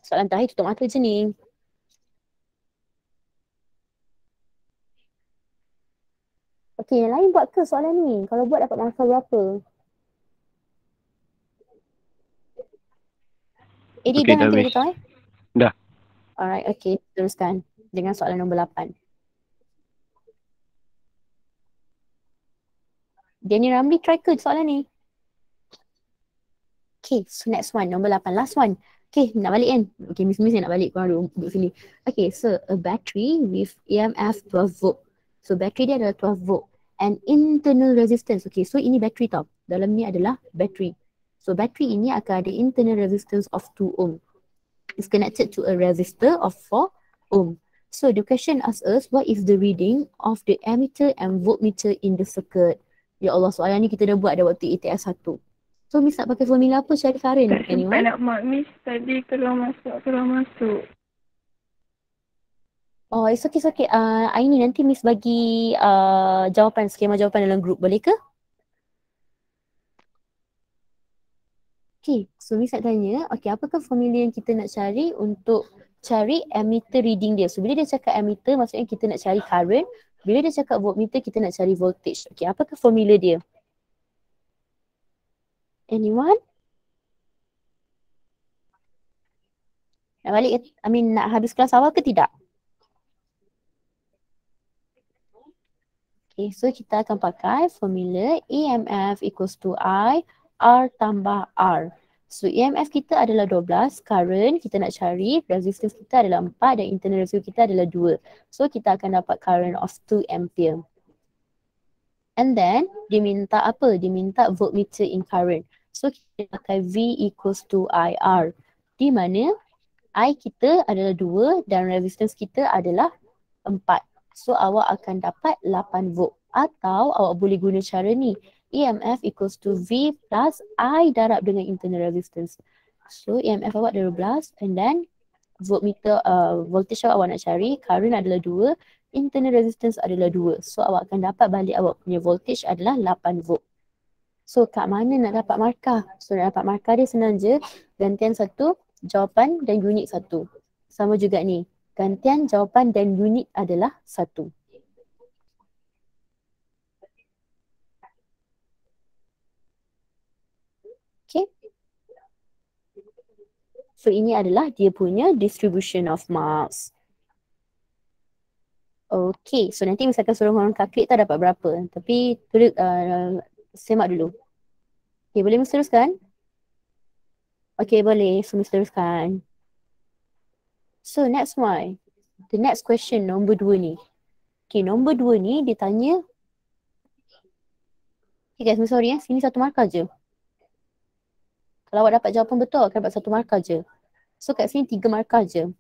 Soalan terakhir tutup mata je ni. Okay, yang lain buat ke soalan ni? Kalau buat dapat markah berapa? Eddie Okay, dah nanti bagi tahu eh? Dah. Alright, okay. Teruskan dengan soalan nombor 8. Danny Ramli try ke soalan ni? Okay, so next one, nombor 8, last one. Okay, nak balik kan? Okay, Miss Miss nak balik, korang duduk sini. Okay, so a battery with EMF 12 volt. So battery dia adalah 12 volt. And internal resistance, okay, so ini battery tau. Dalam ni adalah battery. So battery ini akan ada internal resistance of 2 ohm. It's connected to a resistor of 4 ohm. So the question asks us, what is the reading of the ammeter and voltmeter in the circuit? Ya Allah, soalan ni kita dah buat dah waktu ETS 1. So Miss nak pakai formula apa cari current? Tak sempat nak mark miss tadi keluar masuk keluar masuk. Oh, it's okay, it's okay. Uh, Aini nanti Miss bagi uh, jawapan, skema jawapan dalam group. Boleh ke? Okay, so Miss nak tanya, okay, apakah formula yang kita nak cari untuk cari ammeter reading dia? So, bila dia cakap ammeter, maksudnya kita nak cari current. Bila dia cakap voltmeter, kita nak cari voltage. Okay, apakah formula dia? Anyone? Nak balik? I mean, nak habis kelas awal ke tidak? Okay, so kita akan pakai formula EMF equals to I R tambah R. So EMF kita adalah 12, current kita nak cari, resistance kita adalah 4 dan internal resistance kita adalah 2. So kita akan dapat current of 2 ampere. And then dia minta apa? Dia minta voltmeter in current. So kita pakai V equals to IR. Di mana I kita adalah 2 dan resistance kita adalah 4. So awak akan dapat 8 volt. Atau awak boleh guna cara ni. EMF equals to V plus I darab dengan internal resistance. So EMF awak 12 and then voltmeter, uh, voltage awak, awak nak cari, current adalah 2, internal resistance adalah 2. So awak akan dapat balik awak punya voltage adalah 8 volt. So kat mana nak dapat markah? So nak dapat markah dia senang je. Gantian satu, jawapan dan unit satu. Sama juga ni. Gantian, jawapan dan unit adalah satu. So ini adalah dia punya distribution of marks. Okay, so nanti misalkan suruh orang calculate tak dapat berapa. Tapi tulis, uh, semak dulu. Okay, boleh Miss teruskan? Okay, boleh. So Miss teruskan. So next one. The next question, nombor dua ni. Okay, nombor dua ni dia tanya. Okay guys, sorry eh. Sini satu markah je. Kalau awak dapat jawapan betul, akan dapat satu markah je. So kat sini tiga markah je.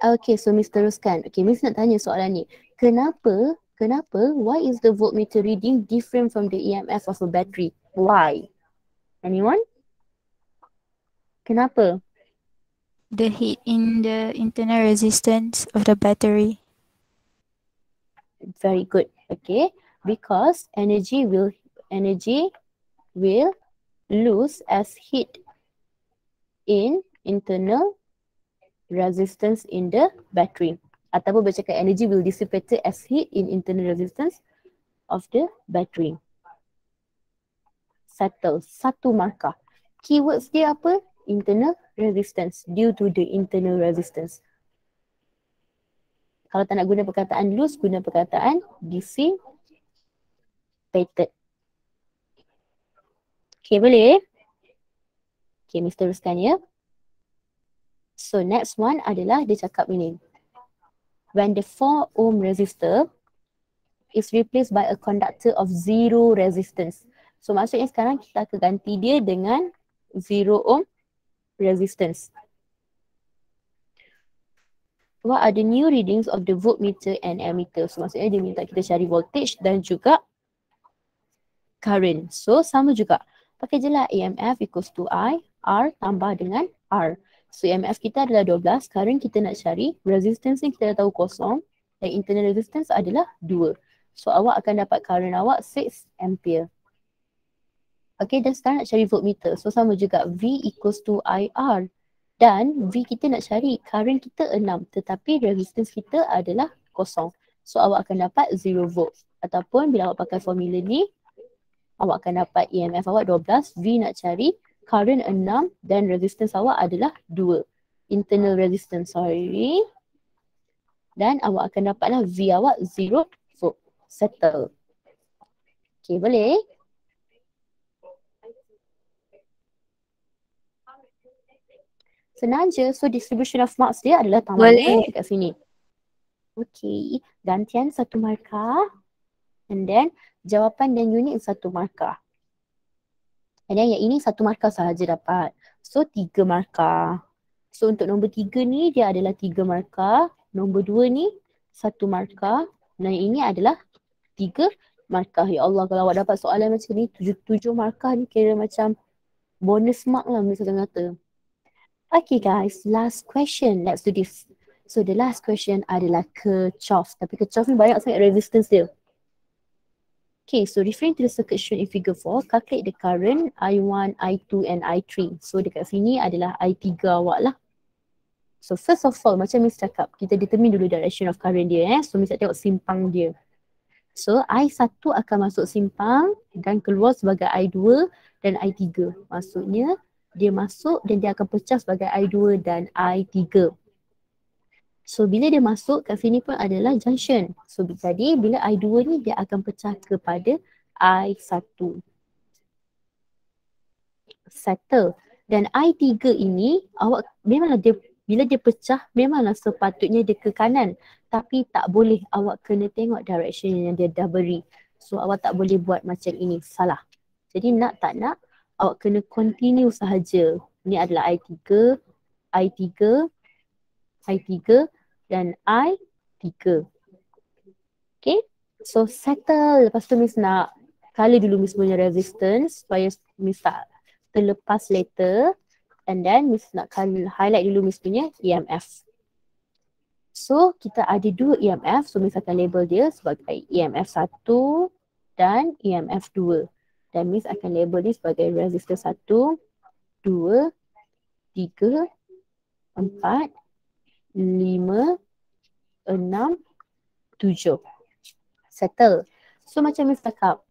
Okay, so Miss teruskan. Okay, Miss nak tanya soalan ni. Kenapa, kenapa, why is the voltmeter reading different from the EMF of a battery? Why? Anyone? Kenapa? The heat in the internal resistance of the battery. Very good. Okay, because energy will energy will lose as heat in internal resistance in the battery. Ataupun bercakap energy will dissipate as heat in internal resistance of the battery. Settle. Satu markah. Keywords dia apa? Internal resistance. Due to the internal resistance. Kalau tak nak guna perkataan lose, guna perkataan dissipated. Okay, boleh? Okay, Miss teruskan ya. So next one adalah dia cakap ini. When the 4 ohm resistor is replaced by a conductor of zero resistance. So maksudnya sekarang kita akan ganti dia dengan zero ohm resistance. What are the new readings of the voltmeter and ammeter? So maksudnya dia minta kita cari voltage dan juga current. So sama juga. Pakai je lah EMF equals to I, R tambah dengan R. So EMF kita adalah 12, current kita nak cari, resistance ni kita dah tahu kosong dan internal resistance adalah 2. So awak akan dapat current awak 6 ampere. Okay dan sekarang nak cari voltmeter. So sama juga V equals to IR. Dan V kita nak cari current kita 6 tetapi resistance kita adalah kosong. So awak akan dapat 0 volt. Ataupun bila awak pakai formula ni, awak akan dapat EMF awak 12, V nak cari, current 6 dan resistance awak adalah 2. Internal resistance, sorry. Dan awak akan dapatlah V awak 0 volt. Settle. Okay, boleh? Senang je. So distribution of marks dia adalah tambah Boleh. kat sini. Okay. Gantian satu markah. And then jawapan dan unit satu markah. And then yang ini satu markah sahaja dapat. So tiga markah. So untuk nombor tiga ni dia adalah tiga markah. Nombor dua ni satu markah. Dan yang ini adalah tiga markah. Ya Allah kalau awak dapat soalan macam ni tujuh, tujuh markah ni kira macam bonus mark lah misalnya kata. Okay guys, last question. Let's do this. So the last question adalah Kirchhoff. Tapi Kirchhoff ni banyak sangat resistance dia. Okay, so referring to the circuit shown in figure 4, calculate the current I1, I2 and I3. So dekat sini adalah I3 awak lah. So first of all, macam Miss cakap, kita determine dulu direction of current dia eh. So Miss tengok simpang dia. So I1 akan masuk simpang dan keluar sebagai I2 dan I3. Maksudnya dia masuk dan dia akan pecah sebagai I2 dan I3. So bila dia masuk kat sini pun adalah junction. So jadi bila I2 ni dia akan pecah kepada I1. Settle. Dan I3 ini awak memanglah dia bila dia pecah memanglah sepatutnya dia ke kanan. Tapi tak boleh awak kena tengok direction yang dia dah beri. So awak tak boleh buat macam ini. Salah. Jadi nak tak nak awak kena continue sahaja. Ini adalah I3, I3, I3 dan I3. Okay. So settle. Lepas tu Miss nak color dulu Miss punya resistance supaya Miss tak terlepas later. And then Miss nak highlight dulu Miss punya EMF. So kita ada dua EMF. So Miss akan label dia sebagai EMF 1 dan EMF 2. Dan Miss akan label dia sebagai resistor 1, 2, 3, 4, lima, enam, tujuh. Settle. So macam Miss cakap,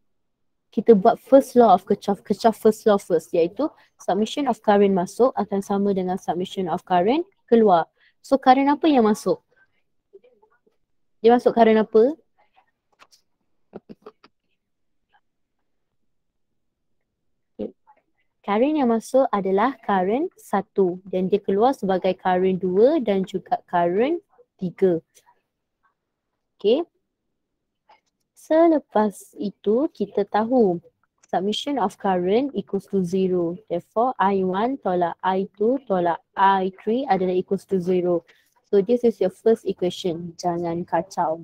kita buat first law of Kirchhoff, Kirchhoff first law first iaitu submission of current masuk akan sama dengan submission of current keluar. So current apa yang masuk? Dia masuk current apa? Current yang masuk adalah current satu dan dia keluar sebagai current dua dan juga current tiga. Okay. Selepas itu kita tahu submission of current equals to zero. Therefore I1 tolak I2 tolak I3 adalah equals to zero. So this is your first equation. Jangan kacau.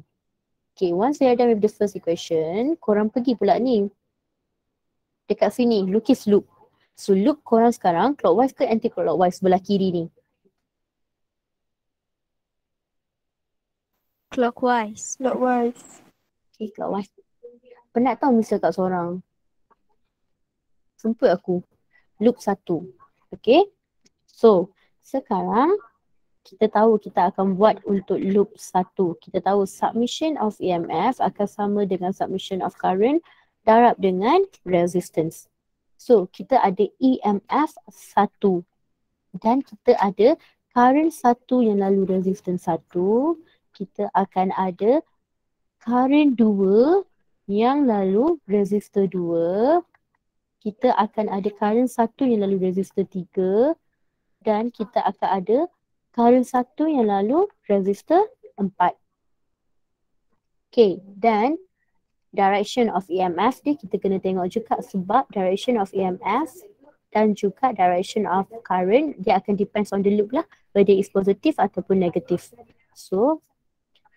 Okay, once you are done with the first equation, korang pergi pula ni. Dekat sini, lukis loop. So loop korang sekarang clockwise ke anti-clockwise sebelah kiri ni? Clockwise. Clockwise. Okay, clockwise. Penat tau misal kat seorang. Semput aku. Loop satu. Okay. So, sekarang kita tahu kita akan buat untuk loop satu. Kita tahu submission of EMF akan sama dengan submission of current darab dengan resistance. So, kita ada EMF satu dan kita ada current satu yang lalu resistance satu. Kita akan ada current dua yang lalu resistor dua. Kita akan ada current satu yang lalu resistor tiga dan kita akan ada current satu yang lalu resistor empat. Okay, dan direction of EMF dia kita kena tengok juga sebab direction of EMF dan juga direction of current dia akan depends on the loop lah whether it's positive ataupun negative. So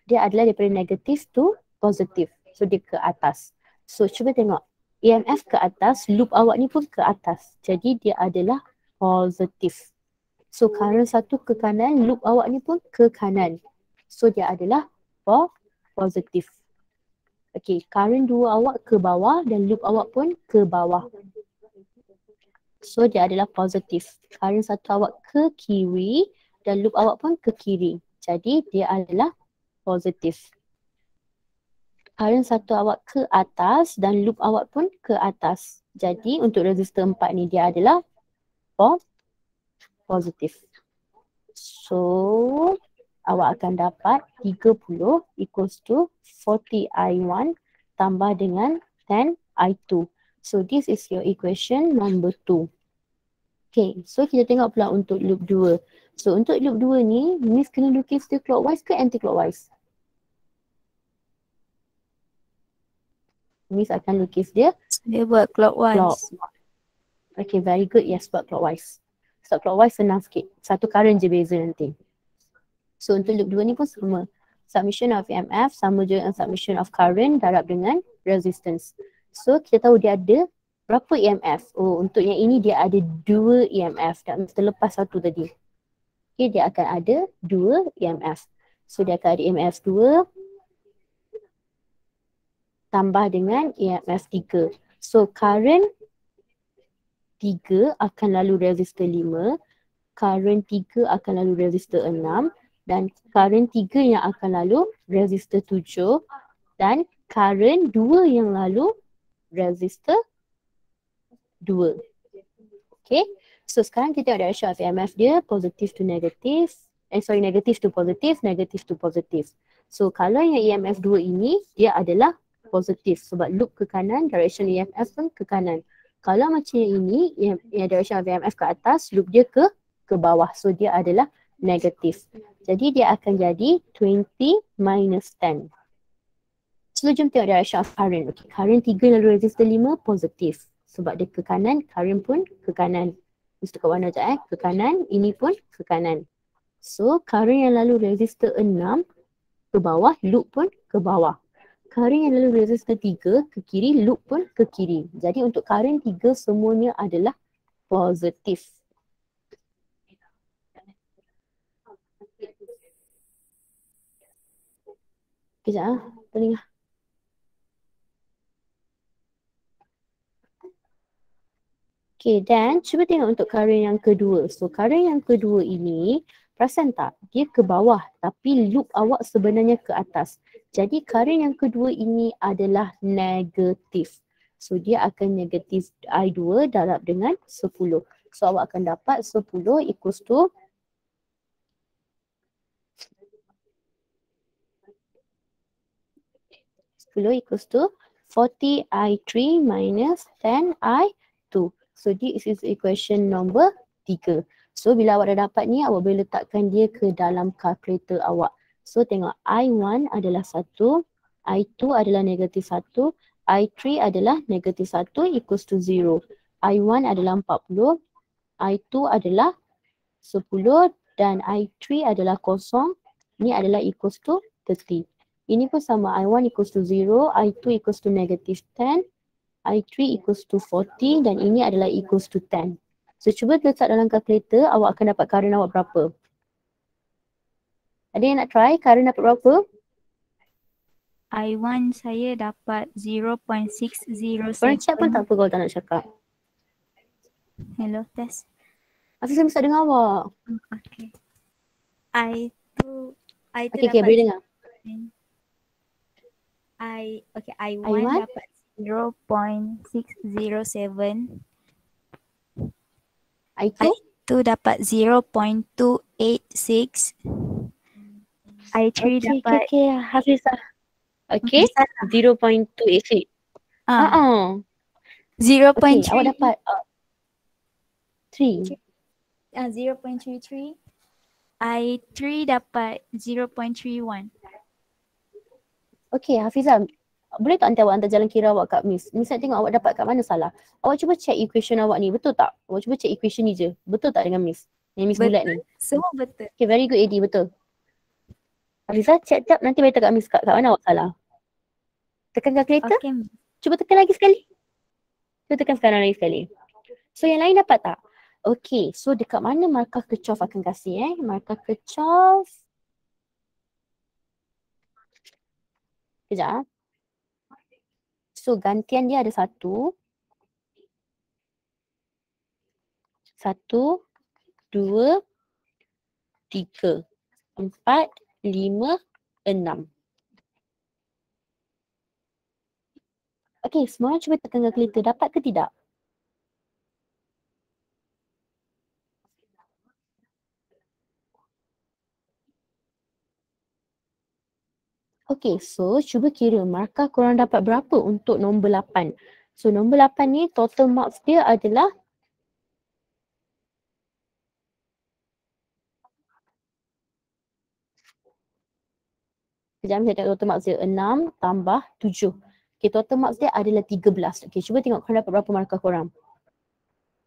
dia adalah daripada negative to positive. So dia ke atas. So cuba tengok EMF ke atas, loop awak ni pun ke atas. Jadi dia adalah positif. So current satu ke kanan, loop awak ni pun ke kanan. So dia adalah po- positif. Okay, current dua awak ke bawah dan loop awak pun ke bawah. So dia adalah positif. Current satu awak ke kiri dan loop awak pun ke kiri. Jadi dia adalah positif. Current satu awak ke atas dan loop awak pun ke atas. Jadi untuk resistor empat ni dia adalah po- positif. So awak akan dapat 30 equals to 40 I1 tambah dengan 10 I2. So this is your equation number 2. Okay, so kita tengok pula untuk loop 2. So untuk loop 2 ni, Miss kena lukis dia clockwise ke anti-clockwise? Miss akan lukis dia Saya buat clockwise. clock. Okay, very good. Yes, buat clockwise. Sebab clockwise senang sikit. Satu current je beza nanti. So untuk loop 2 ni pun sama. Submission of EMF sama je dengan submission of current darab dengan resistance. So kita tahu dia ada berapa EMF. Oh untuk yang ini dia ada dua EMF dan terlepas satu tadi. Okay dia akan ada dua EMF. So dia akan ada EMF 2 tambah dengan EMF 3. So current 3 akan lalu resistor 5, current 3 akan lalu resistor 6 dan current 3 yang akan lalu resistor 7 dan current 2 yang lalu resistor 2. Okay. So sekarang kita direction of EMF dia positive to negative. Eh sorry negative to positive, negative to positive. So kalau yang EMF 2 ini dia adalah positif sebab loop ke kanan, direction EMF pun ke kanan. Kalau macam yang ini, yang, yang direction of EMF ke atas, loop dia ke ke bawah. So dia adalah negatif. Jadi dia akan jadi 20 minus 10. So jom tengok direction of current. Okay, current 3 lalu resistor 5 positif. Sebab dia ke kanan, current pun ke kanan. Mesti kat warna sekejap eh. Ke kanan, ini pun ke kanan. So current yang lalu resistor 6 ke bawah, loop pun ke bawah. Current yang lalu resistor 3 ke kiri, loop pun ke kiri. Jadi untuk current 3 semuanya adalah positif. Kejap ah, pening ah. Okay, dan cuba tengok untuk current yang kedua. So, current yang kedua ini, Perasan tak? Dia ke bawah tapi loop awak sebenarnya ke atas. Jadi current yang kedua ini adalah negatif. So dia akan negatif I2 darab dengan 10. So awak akan dapat 10 equals to Sepuluh equals to 40 I3 minus 10 I2. So this is equation number 3. So bila awak dah dapat ni, awak boleh letakkan dia ke dalam calculator awak. So tengok I1 adalah 1, I2 adalah negatif 1, I3 adalah negatif 1 equals to 0. I1 adalah 40, I2 adalah 10 dan I3 adalah kosong. Ni adalah equals to 30. Ini pun sama I1 equals to 0, I2 equals to negative 10, I3 equals to 40 dan ini adalah equals to 10. So cuba letak dalam calculator, awak akan dapat current awak berapa? Ada yang nak try current dapat berapa? I1 saya dapat 0.607. Korang chat pun tak apa kalau tak nak cakap. Hello, test. Hafiz saya mesti dengar awak. Okay. I2, I2 Okay, okay, boleh dengar. I, okay, I1, I1? dapat 0.607. I2? I2 dapat 0.286. I3 Okay, okay, dapat okay. Hafizah. Okay, Salah. 0.286. ah, Uh-uh. Okay, 0.3 awak dapat uh, 3. ah, 0.33. I3 dapat 0.31. Okay, Hafizah. Boleh tak nanti awak hantar jalan kira awak kat Miss? Miss nak tengok awak dapat kat mana salah. Awak cuba check equation awak ni. Betul tak? Awak cuba check equation ni je. Betul tak dengan Miss? Yang Miss bulat ni. Semua betul. Okay, very good Adi. Betul. Hafizah check jap. Nanti beritahu kat Miss kat, kat mana awak salah. Tekan calculator. Okay. Cuba tekan lagi sekali. Cuba tekan sekarang lagi sekali. So yang lain dapat tak? Okay, so dekat mana markah kecof akan kasih eh? Markah kecof. Kejap. ah. So gantian dia ada satu. Satu, dua, tiga, empat, lima, enam. Okay, semua cuba tekan calculator. Dapat ke tidak? Okay, so cuba kira markah korang dapat berapa untuk nombor 8. So nombor 8 ni total marks dia adalah Sekejap, saya tengok total marks dia 6 tambah 7. Okay, total marks dia adalah 13. Okay, cuba tengok korang dapat berapa markah korang.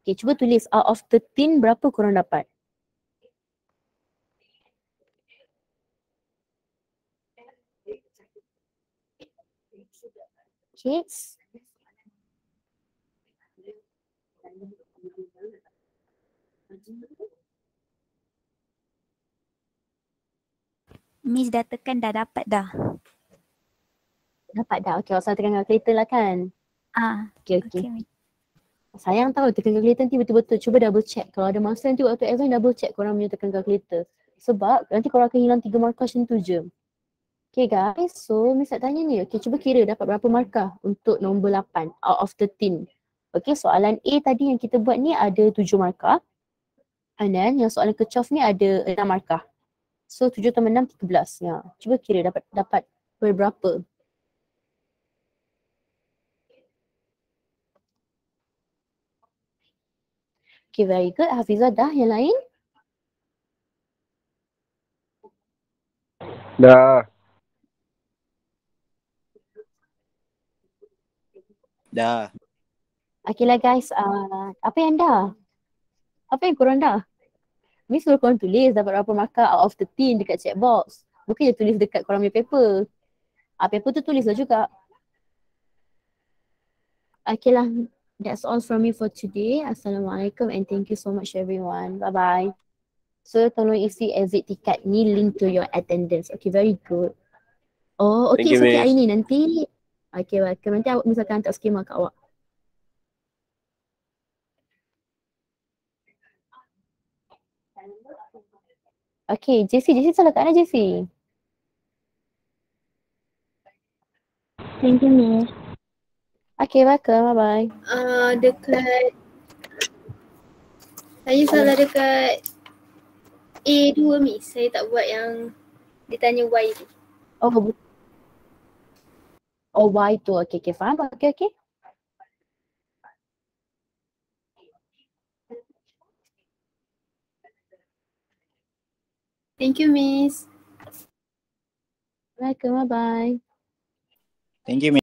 Okay, cuba tulis out of 13 berapa korang dapat. Okay. Miss dah tekan dah dapat dah. Dapat dah. Okay, awak tekan calculator lah kan. Ah, Okay, okay. okay. Sayang tahu tekan calculator nanti betul-betul cuba double check. Kalau ada masa nanti waktu exam double check korang punya tekan calculator. Sebab nanti korang akan hilang tiga markah macam tu je. Okay guys, so Miss nak tanya ni. Okay, cuba kira dapat berapa markah untuk nombor 8 out of 13. Okay, soalan A tadi yang kita buat ni ada 7 markah. And then yang soalan kecof ni ada 6 markah. So 7 tambah 6, 13. Ya. Cuba kira dapat dapat berapa. Okay, very good. Hafizah dah yang lain? Dah. Dah. Okay lah guys, uh, apa yang dah? Apa yang korang dah? Miss suruh korang tulis dapat berapa markah out of 13 dekat chat box. Bukan je tulis dekat korang punya paper. Ah, paper tu tulis lah juga. Okay lah, that's all from me for today. Assalamualaikum and thank you so much everyone. Bye-bye. So tolong isi exit ticket ni link to your attendance. Okay, very good. Oh, okay, Thank you, so okay, Miss. hari ni nanti. Okay, welcome. Nanti awak misalkan hantar skema kat awak. Okay, JC. JC salah kat mana JC? Thank you, Miss. Okay, welcome. Bye-bye. Uh, dekat saya salah dekat A2 miss. Saya tak buat yang dia tanya Y tu. Oh, bu- oh Y tu. Okay, okay. Faham? Okay, okay. Thank you miss. Welcome. Bye-bye. Thank you, Miss.